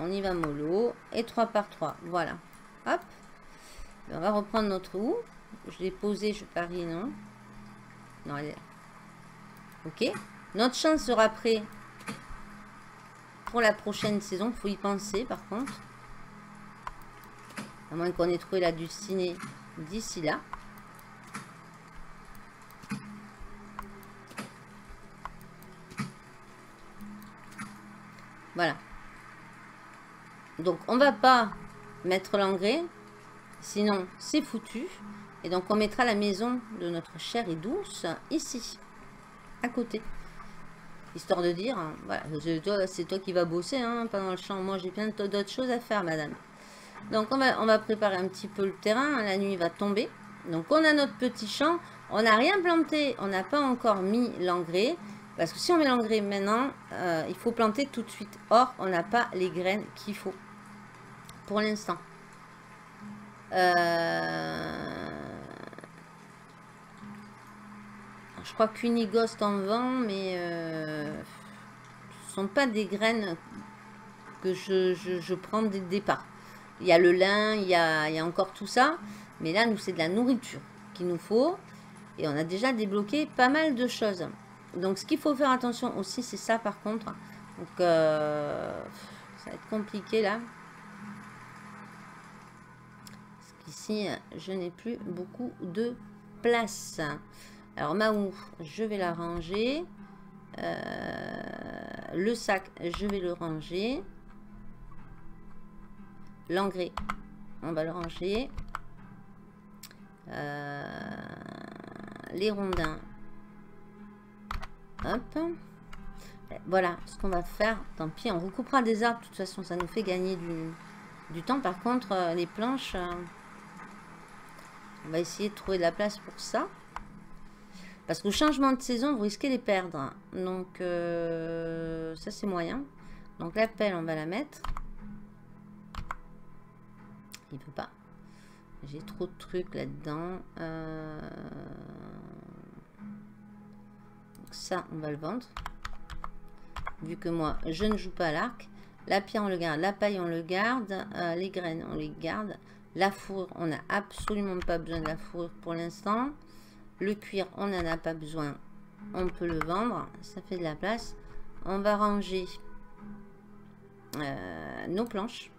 On y va mollo. Et 3 par 3. Voilà. Hop. On va reprendre notre roue. Je l'ai posé, je parie, non? Non, elle est. Ok. Notre champ sera prêt pour la prochaine saison. faut y penser, par contre. À moins qu'on ait trouvé la du ciné d'ici là. Voilà. Donc, on va pas mettre l'engrais. Sinon, c'est foutu. Et donc, on mettra la maison de notre chère et douce ici, à côté. Histoire de dire, hein, voilà, c'est toi, qui vas bosser hein, pendant le champ. Moi, j'ai plein d'autres choses à faire, madame. Donc, on va, on va préparer un petit peu le terrain. La nuit va tomber. Donc, on a notre petit champ. On n'a rien planté. On n'a pas encore mis l'engrais. Parce que si on met l'engrais maintenant, euh, il faut planter tout de suite. Or, on n'a pas les graines qu'il faut pour l'instant. Euh, je crois qu'Unigost en vend, mais euh... ce ne sont pas des graines que je, prends dès le départ. Il y a le lin, il y a, il y a encore tout ça. Mais là, nous, c'est de la nourriture qu'il nous faut. Et on a déjà débloqué pas mal de choses. Donc, ce qu'il faut faire attention aussi, c'est ça par contre. Donc, euh, ça va être compliqué là. Parce qu'ici, je n'ai plus beaucoup de place. Alors, ma houe, je vais la ranger. Euh, le sac, je vais le ranger. L'engrais, on va le ranger. Euh, les rondins, Hop. Voilà ce qu'on va faire. Tant pis, on recoupera des arbres. De toute façon, ça nous fait gagner du, temps. Par contre, euh, les planches, euh, on va essayer de trouver de la place pour ça. Parce qu'au changement de saison, vous risquez de les perdre. Donc, euh, ça c'est moyen. Donc la pelle, on va la mettre. Il peut pas. J'ai trop de trucs là-dedans. Ça, on va le vendre. Vu que moi, je ne joue pas à l'arc. La pierre, on le garde. La paille, on le garde. Euh, les graines, on les garde. La fourrure, on n'a absolument pas besoin de la fourrure pour l'instant. Le cuir, on n'en a pas besoin. On peut le vendre. Ça fait de la place. On va ranger euh, nos planches.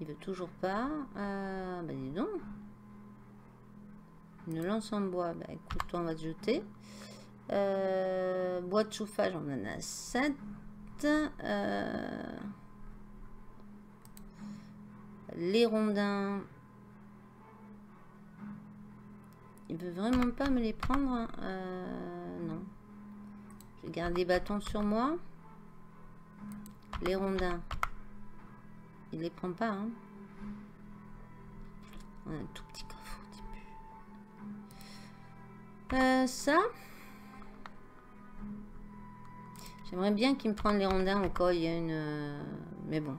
Il veut toujours pas. Euh, bah dis donc. Une lance en bois, bah, écoute, on va te jeter. Euh, bois de chauffage, on en a 7. Euh, les rondins. Il veut vraiment pas me les prendre. Euh, non. Je garde les bâtons sur moi. Les rondins. Il les prend pas. Hein. On a un tout petit euh, ça. J'aimerais bien qu'il me prenne les rondins cas il y a une... Euh, mais bon.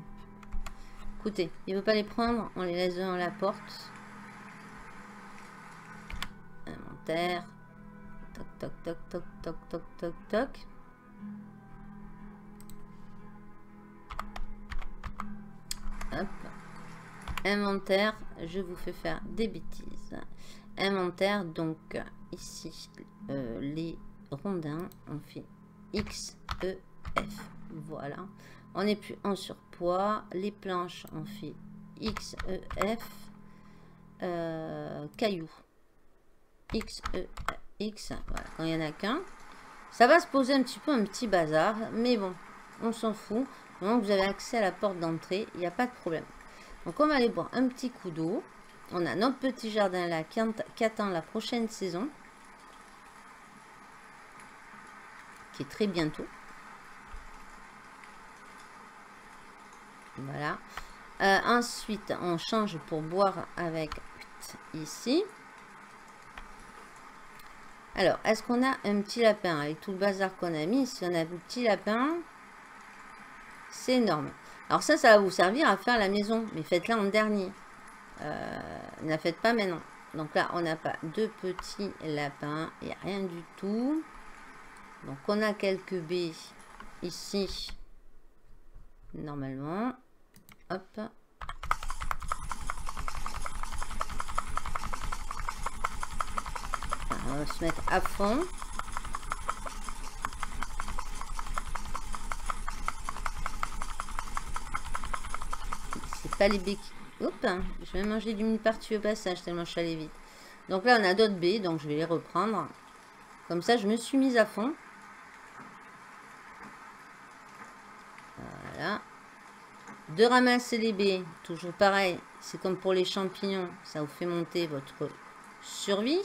Écoutez, il veut pas les prendre. On les laisse dans la porte. Inventaire. Toc, toc, toc, toc, toc, toc, toc, toc. Hop. Inventaire. Je vous fais faire des bêtises. Inventaire, donc ici euh, les rondins, on fait X, E, F. Voilà. On n'est plus en surpoids. Les planches, on fait X, E, F. Euh, cailloux. X, E, X. Voilà, quand il n'y en a qu'un. Ça va se poser un petit peu un petit bazar. Mais bon, on s'en fout. Donc vous avez accès à la porte d'entrée. Il n'y a pas de problème. Donc on va aller boire un petit coup d'eau. On a notre petit jardin là qui attend la prochaine saison. Très bientôt. Voilà. Euh, ensuite, on change pour boire avec ici. Alors, est-ce qu'on a un petit lapin avec tout le bazar qu'on a mis? Si on a un petit lapin, c'est énorme. Alors ça, ça va vous servir à faire la maison, mais faites-la en dernier. Euh, ne la faites pas maintenant. Donc là, on n'a pas de petits lapins, a rien du tout. Donc on a quelques baies ici, normalement. Hop. On va se mettre à fond. C'est pas les béquilles. Hop, je vais manger du mini parti au passage tellement je suis allée vite. Donc là, on a d'autres baies, donc je vais les reprendre. Comme ça, je me suis mise à fond. Voilà. De ramasser les baies, toujours pareil, c'est comme pour les champignons, ça vous fait monter votre survie.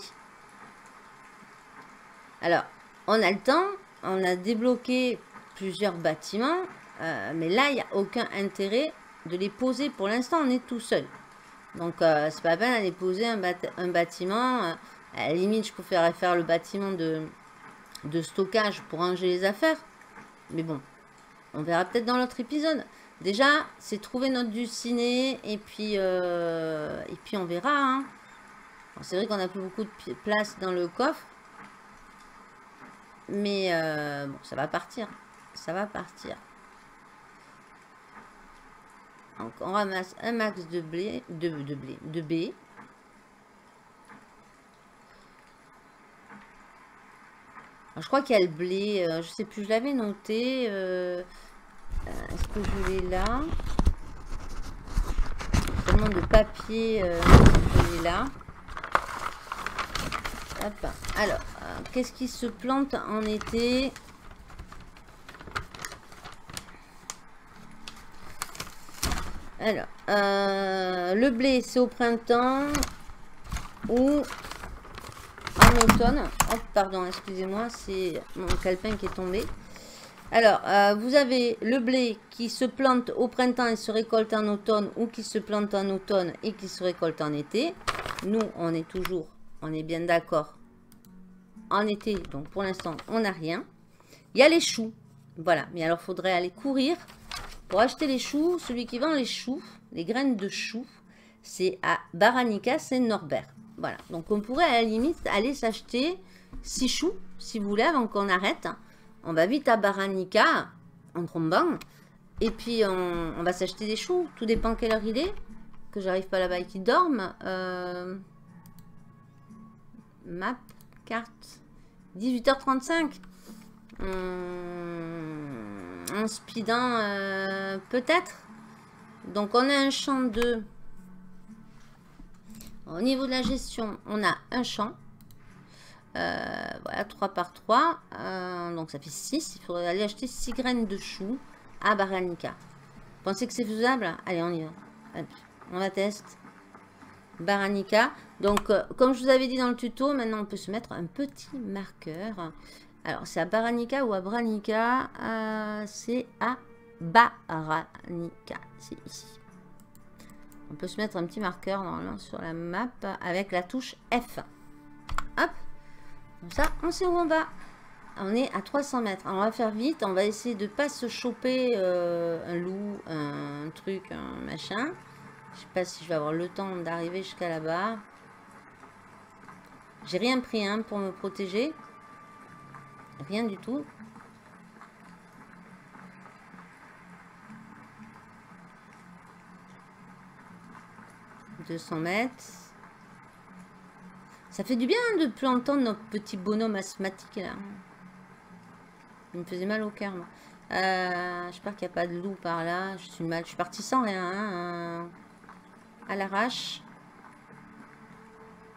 Alors, on a le temps, on a débloqué plusieurs bâtiments, euh, mais là, il n'y a aucun intérêt de les poser. Pour l'instant, on est tout seul. Donc, euh, c'est pas peine d'aller poser un, bâtiment. Euh, à la limite, je préférerais faire le bâtiment de stockage pour ranger les affaires. Mais bon, on verra peut-être dans l'autre épisode. Déjà, c'est trouver notre dulciné et puis, et puis on verra. Hein. C'est vrai qu'on a plus beaucoup de place dans le coffre. Mais euh, bon, ça va partir. Ça va partir. Donc, on ramasse un max de blé, de, blé, de B. je crois qu'il y a le blé, euh, je sais plus, je l'avais noté. Euh, est-ce que je l'ai là Tellement de papier, je l'ai là. Hop. Alors, qu'est-ce qui se plante en été Alors, euh, le blé, c'est au printemps ou en automne. Oh, pardon, excusez-moi, c'est mon calepin qui est tombé. Alors, euh, vous avez le blé qui se plante au printemps et se récolte en automne ou qui se plante en automne et qui se récolte en été. Nous, on est toujours, on est bien d'accord, en été. Donc pour l'instant, on n'a rien. Il y a les choux. Voilà. Mais alors, faudrait aller courir pour acheter les choux. Celui qui vend les choux, les graines de choux, c'est à Baranica, c'est Norbert. Voilà. Donc on pourrait à la limite aller s'acheter 6 choux, si vous voulez, avant qu'on arrête. On va vite à Baranica, en trombant. Et puis on, va s'acheter des choux. Tout dépend quelle heure il est. Que j'arrive pas là-bas et qu'ils dorment. Euh, map, carte. 18h35. en speedant, euh, peut-être. Donc, on a un champ de... Au niveau de la gestion, on a un champ. Euh, voilà, 3 par 3. Euh, donc, ça fait 6. Il faudrait aller acheter 6 graines de choux à Baranica. Pensez que c'est faisable? Allez, on y va. On va tester. Baranica. Donc, euh, comme je vous avais dit dans le tuto, maintenant on peut se mettre un petit marqueur. Alors, c'est à Baranica ou à Branica C'est à Baranica. C'est ici. On peut se mettre un petit marqueur normalement sur la map avec la touche F. Hop. Ça, on sait où on va. On est à 300 mètres. On va faire vite. On va essayer de pas se choper euh, un loup, un truc, un machin. Je sais pas si je vais avoir le temps d'arriver jusqu'à là-bas. J'ai rien pris hein, pour me protéger. Rien du tout. « 200 mètres. Ça fait du bien de plus entendre notre petit bonhomme asthmatique là. Il me faisait mal au cœur. Euh, J'espère qu'il n'y a pas de loup par là. Je suis mal. Je suis partie sans rien. Hein à l'arrache.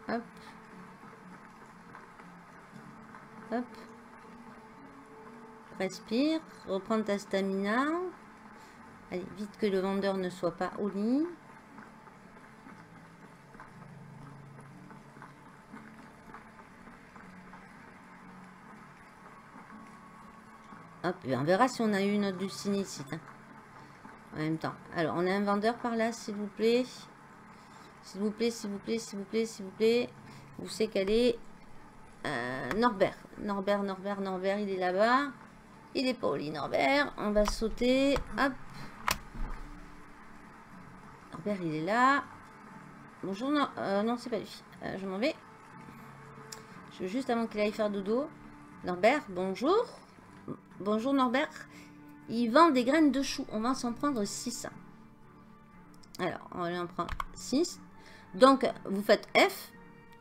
Hop. Hop. Respire. Reprends ta stamina. Allez, vite que le vendeur ne soit pas au lit. On verra si on a eu une autre ici. Hein. En même temps. Alors, on a un vendeur par là, s'il vous plaît. S'il vous plaît, s'il vous plaît, s'il vous plaît, s'il vous plaît. Vous savez qu'elle est? Euh, Norbert. Norbert, Norbert, Norbert, il est là-bas. Il est pas Norbert. On va sauter. Hop. Norbert, il est là. Bonjour, non, euh, non c'est pas lui. Euh, je m'en vais. Je veux juste avant qu'il aille faire dodo. Norbert, bonjour. Bonjour Norbert. Il vend des graines de chou. On va s'en prendre 6. Alors, on va en prendre 6. Donc, vous faites F.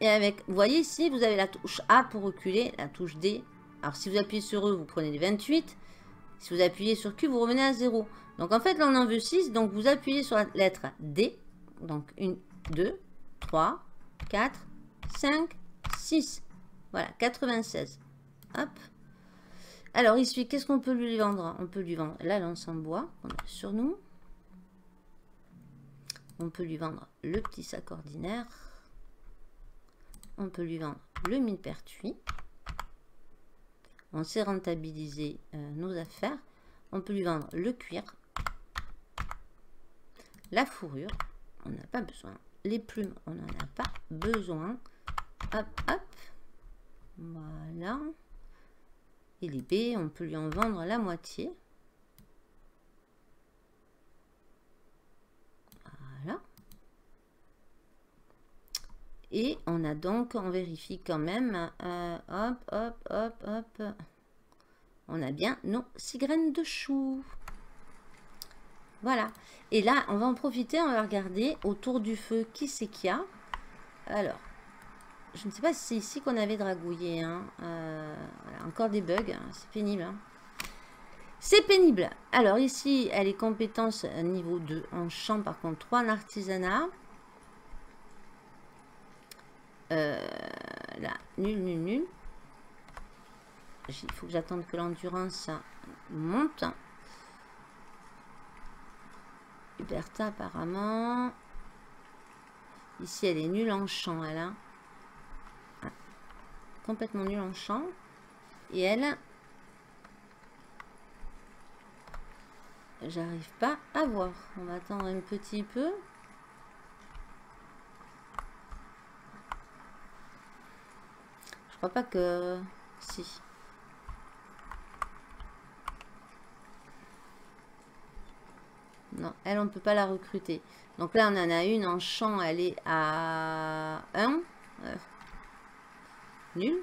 Et avec, vous voyez ici, vous avez la touche A pour reculer, la touche D. Alors, si vous appuyez sur E, vous prenez les 28. Si vous appuyez sur Q, vous revenez à 0. Donc, en fait, là, on en veut 6. Donc, vous appuyez sur la lettre D. Donc, 1, 2, 3, 4, 5, 6. Voilà, 96. Hop. Alors, ici, qu'est-ce qu'on peut lui vendre? On peut lui vendre la lance en bois qu'on a sur nous. On peut lui vendre le petit sac ordinaire. On peut lui vendre le millepertuis. On sait rentabiliser euh, nos affaires. On peut lui vendre le cuir. La fourrure, on n'a pas besoin. Les plumes, on n'en a pas besoin. Hop, hop. Voilà. Et les baies, on peut lui en vendre la moitié. Voilà. Et on a donc, on vérifie quand même, euh, hop, hop, hop, hop. On a bien nos six graines de chou. Voilà. Et là, on va en profiter, on va regarder autour du feu qui c'est qu'il y a. Alors, je ne sais pas si c'est ici qu'on avait dragouillé. Hein. Euh, encore des bugs. Hein. C'est pénible. Hein. C'est pénible. Alors ici, elle est compétence niveau 2 en champ. Par contre, 3 en artisanat. Euh, là, nul, nul, nul. Il faut que j'attende que l'endurance monte. Huberta apparemment. Ici, elle est nulle en champ, elle. Complètement nul en champ. Et elle, j'arrive pas à voir. On va attendre un petit peu. Je crois pas que... Si. Non, elle, on peut pas la recruter. Donc là, on en a une en champ, elle est à 1. Nul.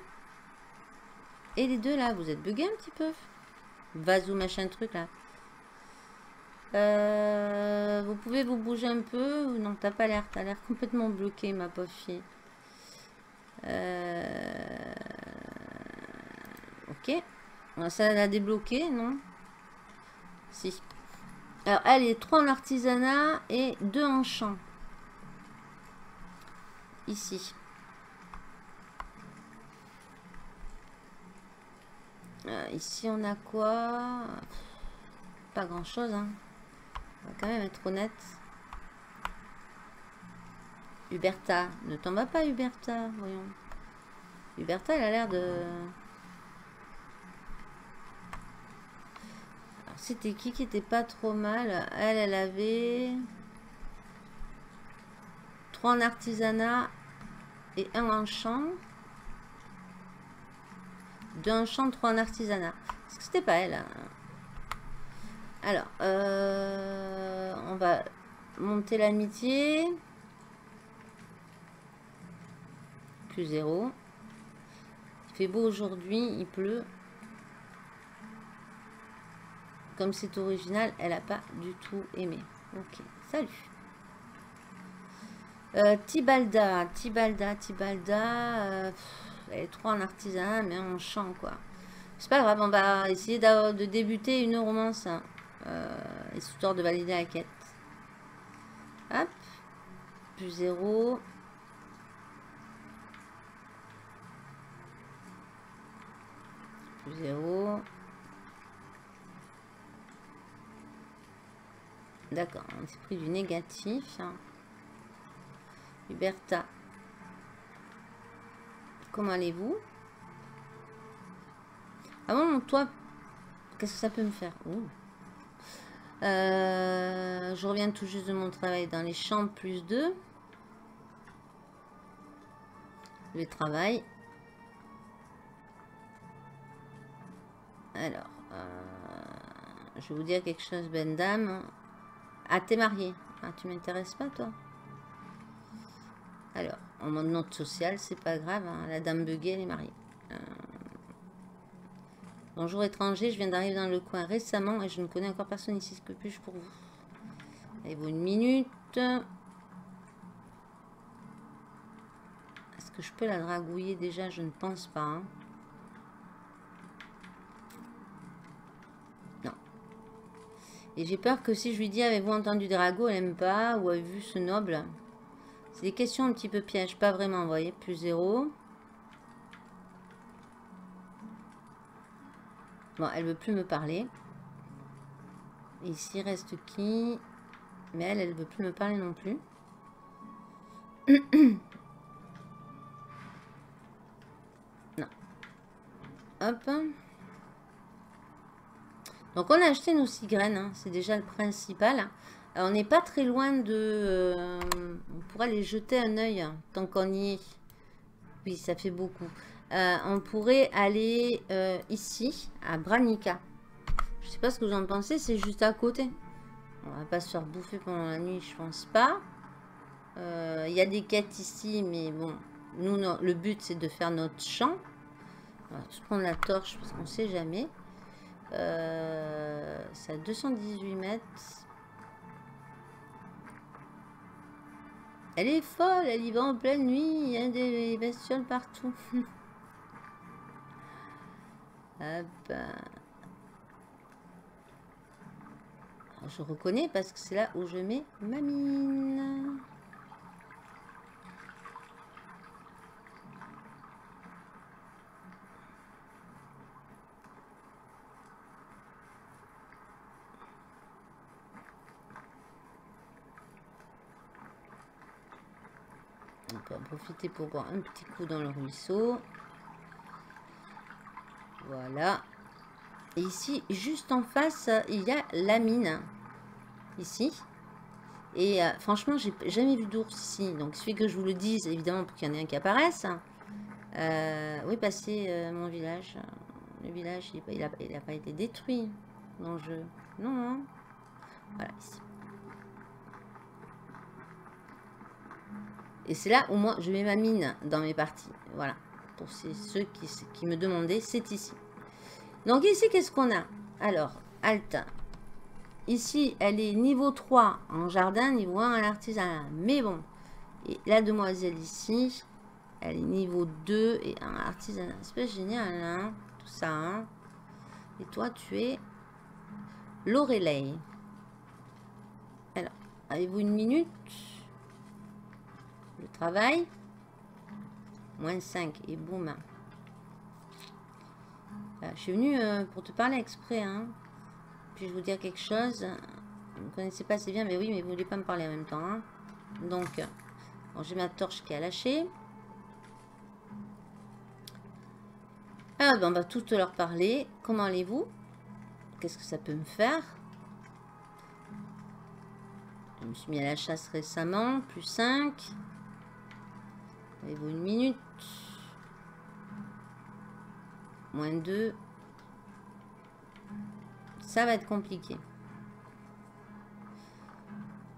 Et les deux là, vous êtes bugués un petit peu. Vasou machin truc là. Euh, vous pouvez vous bouger un peu non T'as pas l'air, t'as l'air complètement bloqué ma pauvre fille. Euh, ok. Ça l'a débloqué, non? Si. Alors, elle est 3 en artisanat et 2 en champ. Ici. Euh, ici, on a quoi? Pas grand-chose. Hein. On va quand même être honnête. Huberta. Ne t'en va pas, Huberta. Voyons. Huberta, elle a l'air de... C'était qui qui était pas trop mal? Elle, elle avait... 3 en artisanat et un en champ. D'un champ, trois en artisanat. Est-ce que c'était pas elle hein Alors, euh, on va monter l'amitié. Plus zéro. Il fait beau aujourd'hui, il pleut. Comme c'est original, elle n'a pas du tout aimé. Ok, salut. Euh, Tibalda, Tibalda, Tibalda. Euh, trois en artisanat, mais en chant, quoi. C'est pas grave, on va essayer de débuter une romance. Hein. Euh, histoire de valider la quête. Hop. Plus zéro. Plus zéro. D'accord, on s'est pris du négatif. Huberta. Comment allez-vous? Ah bon, toi, qu'est-ce que ça peut me faire? Euh, je reviens tout juste de mon travail dans les champs, plus 2. Le travail. Alors, euh, je vais vous dire quelque chose, Bendam. Ah, t'es marié. Ah, tu m'intéresses pas, toi? Alors, en mode note sociale, c'est pas grave. Hein. La dame buguée, elle est mariée. Euh, bonjour étranger, je viens d'arriver dans le coin récemment et je ne connais encore personne ici. Que puis-je pour vous? Avez-vous une minute? Est-ce que je peux la dragouiller? Déjà Je ne pense pas. Hein. Et j'ai peur que si je lui dis avez-vous entendu Drago, elle n'aime pas, ou avez vu ce noble? C'est des questions un petit peu pièges, pas vraiment, vous voyez, plus zéro. Bon, elle veut plus me parler. Ici reste qui? Mais elle, elle veut plus me parler non plus. non. Hop. Donc on a acheté nos six graines, hein. c'est déjà le principal. Euh, on n'est pas très loin de... Euh, on pourrait les jeter un œil tant qu'on y est. Oui, ça fait beaucoup. Euh, on pourrait aller ici, à Branica. Je sais pas ce que vous en pensez, c'est juste à côté. On va pas se faire bouffer pendant la nuit, je pense pas. Il y a des quêtes ici, mais bon, nous, le but c'est de faire notre champ. On va prendre la torche parce qu'on sait jamais. C'est à 218 mètres. Elle est folle, elle y va en pleine nuit, il y a des bestioles partout. je reconnais parce que c'est là où je mets ma mine. On va profiter pour boire un petit coup dans le ruisseau. Voilà. Et ici, juste en face, il y a la mine. Ici. Et euh, franchement, j'ai jamais vu d'ours ici. Donc, il suffit que je vous le dise, évidemment, pour qu'il y en ait un qui apparaisse. Euh, oui, passer euh, mon village? Le village, il n'a pas été détruit dans le jeu. Non, non. Voilà, ici. Et c'est là où moi, je mets ma mine dans mes parties. Voilà. Pour ceux qui, me demandaient, c'est ici. Donc ici, qu'est-ce qu'on a? Alors, Alta. Ici, elle est niveau 3 en jardin, niveau 1 à l'artisanat. Mais bon, et la demoiselle ici, elle est niveau 2 et en artisanat. C'est pas génial, hein Tout ça, hein Et toi, tu es Lorelei. Alors, avez-vous une minute? Travail. Moins 5 et boum. Je suis venue euh, pour te parler exprès. Hein. Puis je vous dire quelque chose? Vous ne connaissez pas assez bien, mais oui, mais vous voulez pas me parler en même temps. Hein. Donc, j'ai ma torche qui a lâché. Ah, ben, on va toutes leur parler. Comment allez-vous? Qu'est-ce que ça peut me faire? Je me suis mis à la chasse récemment. Plus 5. Avez-vous une minute? Moins 2. Ça va être compliqué.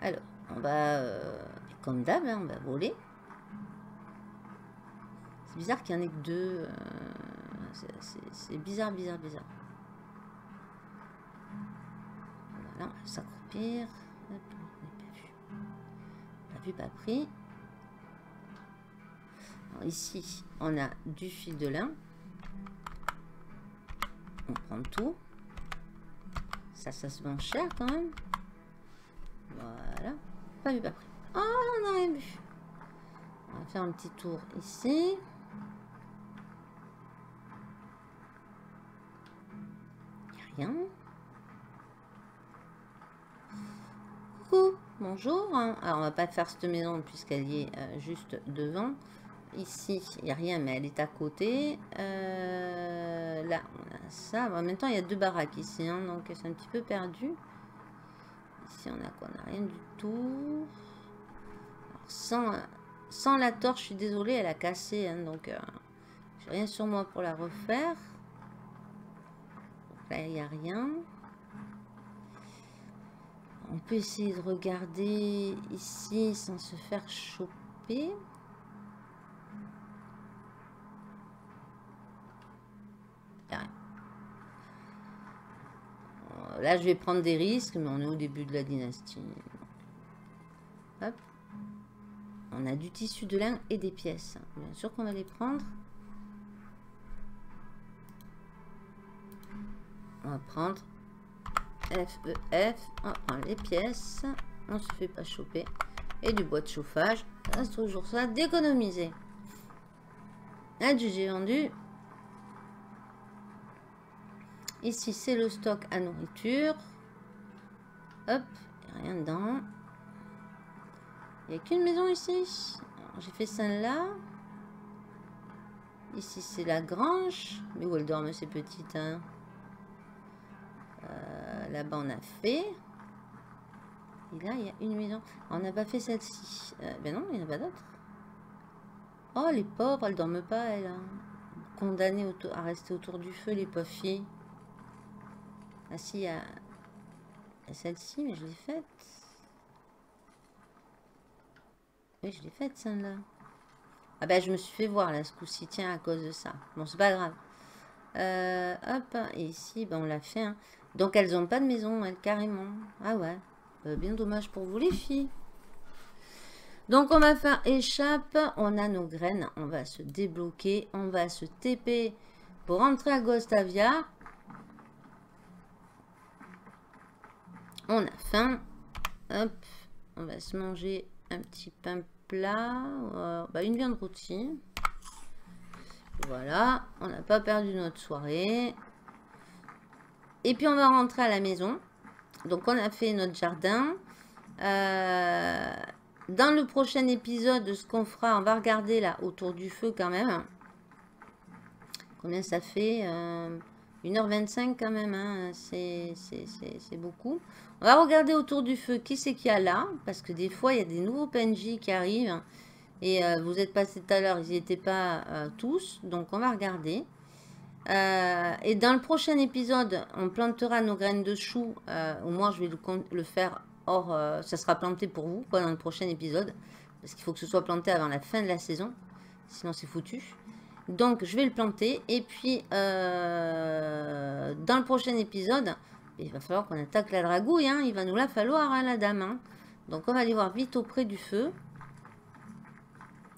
Alors, on va, euh, comme d'hab, hein, on va voler. C'est bizarre qu'il n'y en ait que deux. Euh, c'est bizarre, bizarre, bizarre. Voilà, on va s'accroupir. Pas vu, pas pris ici, on a du fil de lin. On prend tout. Ça, ça se vend cher quand même. Voilà. Pas vu, pas pris. Oh, on n'a rien vu. On va faire un petit tour ici. rien. Coucou, bonjour. Alors, on va pas faire cette maison puisqu'elle est euh, juste devant. Ici, il n'y a rien, mais elle est à côté. Euh, là, on a ça. en même temps, il y a deux baraques ici, hein, donc c'est un petit peu perdu. Ici, on a quoi? On n'a rien du tout. sans, sans la torche, je suis désolée, elle a cassé, hein, donc euh, j'ai rien sur moi pour la refaire. Là, il n'y a rien. On peut essayer de regarder ici sans se faire choper. Là, je vais prendre des risques, mais on est au début de la dynastie. Hop. On a du tissu de lin et des pièces. Bien sûr qu'on va les prendre. On va prendre F, E, F. On prend les pièces. On se fait pas choper. Et du bois de chauffage. C'est toujours ça d'économiser. j'ai vendu. Ici, c'est le stock à nourriture. Hop, rien dedans. Il n'y a qu'une maison ici. J'ai fait celle-là. Ici, c'est la grange. Mais où elle dorme, c'est petite. Hein? Euh, Là-bas, on a fait. Et là, il y a une maison. On n'a pas fait celle-ci. Euh, ben non, il n'y en a pas d'autres. Oh, les pauvres, elles dorment pas, elles. Hein. Condamnées à rester autour du feu, les pauvres. Ah si, il y a, celle-ci, mais je l'ai faite. Oui, je l'ai faite celle-là. Ah ben, je me suis fait voir là ce coup-ci, tiens, à cause de ça. Bon, c'est pas grave. Euh, hop, et ici, ben, on l'a fait. Hein. Donc, elles ont pas de maison, elles, carrément. Ah ouais, euh, bien dommage pour vous les filles. Donc, on va faire échappe. On a nos graines. On va se débloquer. On va se TP pour rentrer à Gostavia. On a faim. Hop, on va se manger un petit pain plat. Euh, bah, une viande rôtie. Voilà, on n'a pas perdu notre soirée. Et puis on va rentrer à la maison. Donc on a fait notre jardin. Euh, dans le prochain épisode, ce qu'on fera, on va regarder là autour du feu quand même. Combien ça fait euh, 1h25 quand même, hein. c'est beaucoup. On va regarder autour du feu qui c'est qu'il y a là, parce que des fois il y a des nouveaux PNJ qui arrivent. Et euh, vous êtes passé tout à l'heure, ils n'y étaient pas euh, tous, donc on va regarder. Euh, et dans le prochain épisode, on plantera nos graines de choux. au moins, je vais le, faire hors. ça sera planté pour vous, dans le prochain épisode. Parce qu'il faut que ce soit planté avant la fin de la saison. Sinon, c'est foutu. Donc, je vais le planter. Et puis, euh, dans le prochain épisode, il va falloir qu'on attaque la dragouille. Hein. Il va nous la falloir, hein, la dame. Hein. Donc, on va aller voir vite auprès du feu.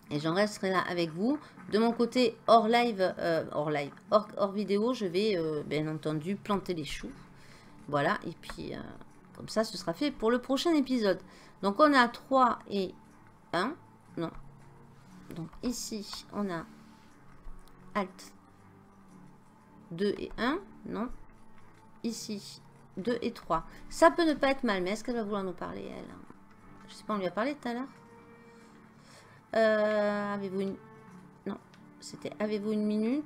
Et j'en resterai là avec vous. De mon côté, hors live, euh, hors live, hors, vidéo, je vais euh, bien entendu planter les choux. Voilà, et puis comme ça, ce sera fait pour le prochain épisode. Donc on a 3 et 1. Non. Donc ici, on a Alt. 2 et 1. Non. Ici, 2 et 3. Ça peut ne pas être mal, mais est-ce qu'elle va vouloir nous parler, elle? Je sais pas, on lui a parlé tout à l'heure? Euh, avez-vous une... Non, c'était avez-vous une minute?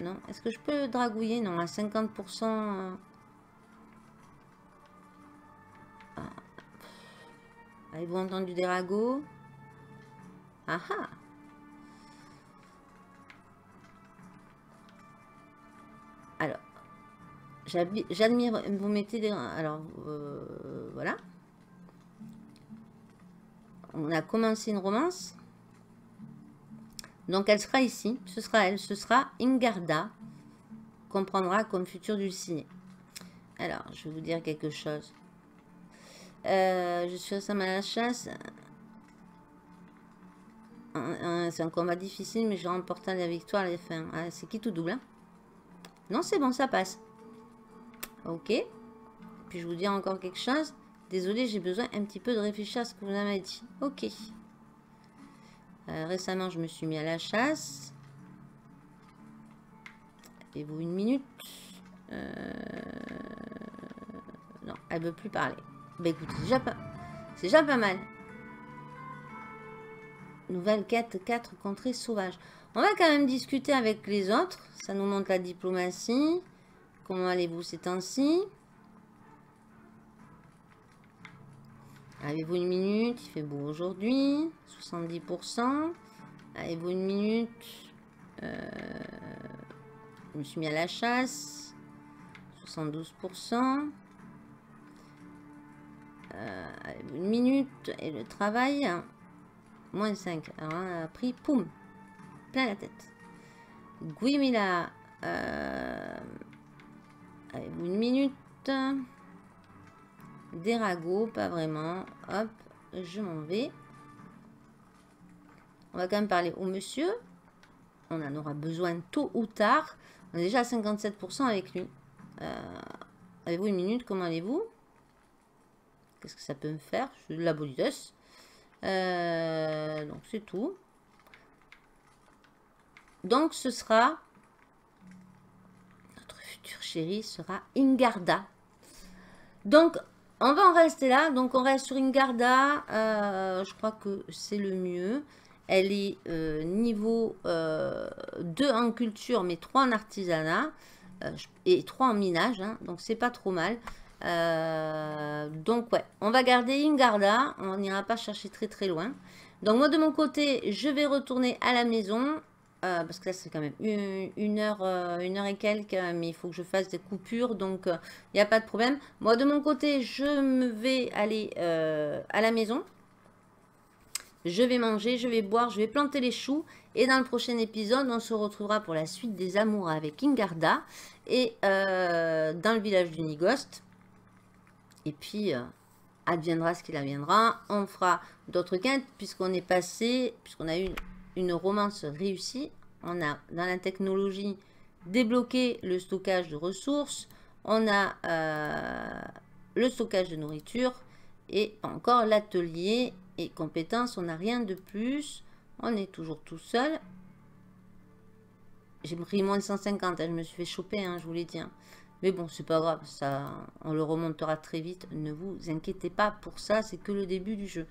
Non, est-ce que je peux dragouiller? Non, à 50%... Euh. Ah. Avez-vous entendu des ragots? Ah, ah Alors, j'admire, vous mettez des... Alors, euh, voilà. On a commencé une romance. Donc, elle sera ici. Ce sera elle. Ce sera Ingarda. Qu'on prendra comme futur du ciné. Alors, je vais vous dire quelque chose. Euh, je suis récemment à la chasse c'est un combat difficile, mais je remporte la victoire à la fin. Ah, c'est qui tout double hein? Non, c'est bon, ça passe. Ok. Puis je vous dis encore quelque chose. Désolé, j'ai besoin un petit peu de réfléchir à ce que vous m'avez dit. Ok. Euh, récemment, je me suis mis à la chasse. Avez-vous une minute? Euh, Non, elle veut plus parler. Bah écoutez, c'est déjà pas mal. Nouvelle quête 4 contrées sauvages. On va quand même discuter avec les autres. Ça nous montre la diplomatie. Comment allez-vous ces temps-ci? Avez-vous une minute? Il fait beau aujourd'hui. 70%. Avez-vous une minute? Euh, Je me suis mis à la chasse. 72%. Euh, une minute? Et le travail? Moins 5. Alors on a pris, poum, plein la tête. Guimila. Euh, une minute. Des ragots, pas vraiment. Hop, je m'en vais. On va quand même parler au monsieur. On en aura besoin tôt ou tard. On est déjà à 57% avec lui. Euh, avez-vous une minute? Comment allez-vous? Qu'est-ce que ça peut me faire? Je suis de la politesse. Euh, donc c'est tout. Donc ce sera... Notre futur chéri sera Ingarda. Donc on va en rester là. Donc on reste sur Ingarda. Euh, je crois que c'est le mieux. Elle est euh, niveau 2 en culture, mais 3 en artisanat. et 3 en minage. Hein. donc c'est pas trop mal. Euh, donc ouais, on va garder Ingarda. On n'ira pas chercher très très loin. Donc moi de mon côté, je vais retourner à la maison. Euh, parce que là c'est quand même une, heure, euh, une heure et quelques, mais il faut que je fasse des coupures, donc il n'y a pas de problème. Moi de mon côté, je me vais aller à la maison. Je vais manger, je vais boire, je vais planter les choux. Et dans le prochain épisode, on se retrouvera pour la suite des amours avec Ingarda. Et dans le village du Nigost. Et puis, euh, adviendra ce qu'il adviendra. On fera d'autres quintes puisqu'on est passé, puisqu'on a eu une, romance réussie. On a, dans la technologie, débloqué le stockage de ressources. On a euh, le stockage de nourriture. Et encore l'atelier et compétences. On n'a rien de plus. On est toujours tout seul. J'ai pris moins de 150. Hein, je me suis fait choper, hein, je vous l'ai dit. Hein. Mais bon, c'est pas grave, ça, on le remontera très vite. Ne vous inquiétez pas pour ça, c'est que le début du jeu.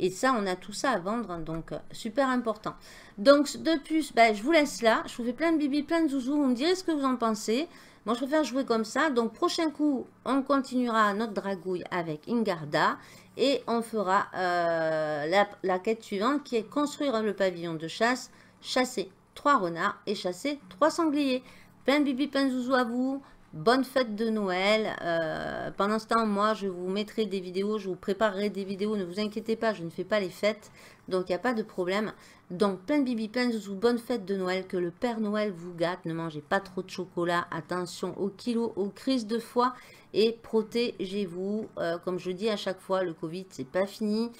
Et ça, on a tout ça à vendre, donc euh, super important. Donc, de plus, ben, je vous laisse là. Je vous fais plein de bibi, plein de zouzous. Vous me direz ce que vous en pensez. Moi, je préfère jouer comme ça. Donc, prochain coup, on continuera notre dragouille avec Ingarda. Et on fera euh, la, la, quête suivante qui est construire le pavillon de chasse, chasser trois renards et chasser trois sangliers. Plein de bibi, plein de zouzous à vous. Bonne fête de Noël. Euh, pendant ce temps, moi, je vous mettrai des vidéos, je vous préparerai des vidéos. Ne vous inquiétez pas, je ne fais pas les fêtes. Donc, il n'y a pas de problème. Donc, plein de bibi, plein de. Bonne fête de Noël. Que le Père Noël vous gâte. Ne mangez pas trop de chocolat. Attention aux kilos, aux crises de foie. Et protégez-vous. Euh, comme je dis à chaque fois, le Covid, c'est pas fini.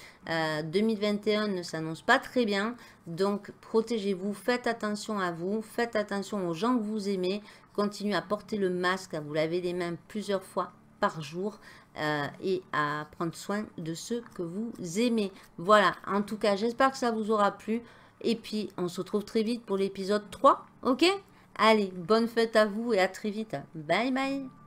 2021 euh, ne s'annonce pas très bien. Donc, protégez-vous. Faites attention à vous. Faites attention aux gens que vous aimez. Continuez à porter le masque, à vous laver les mains plusieurs fois par jour euh, et à prendre soin de ceux que vous aimez. Voilà, en tout cas, j'espère que ça vous aura plu. Et puis, on se retrouve très vite pour l'épisode 3, ok? Allez, bonne fête à vous et à très vite. Bye bye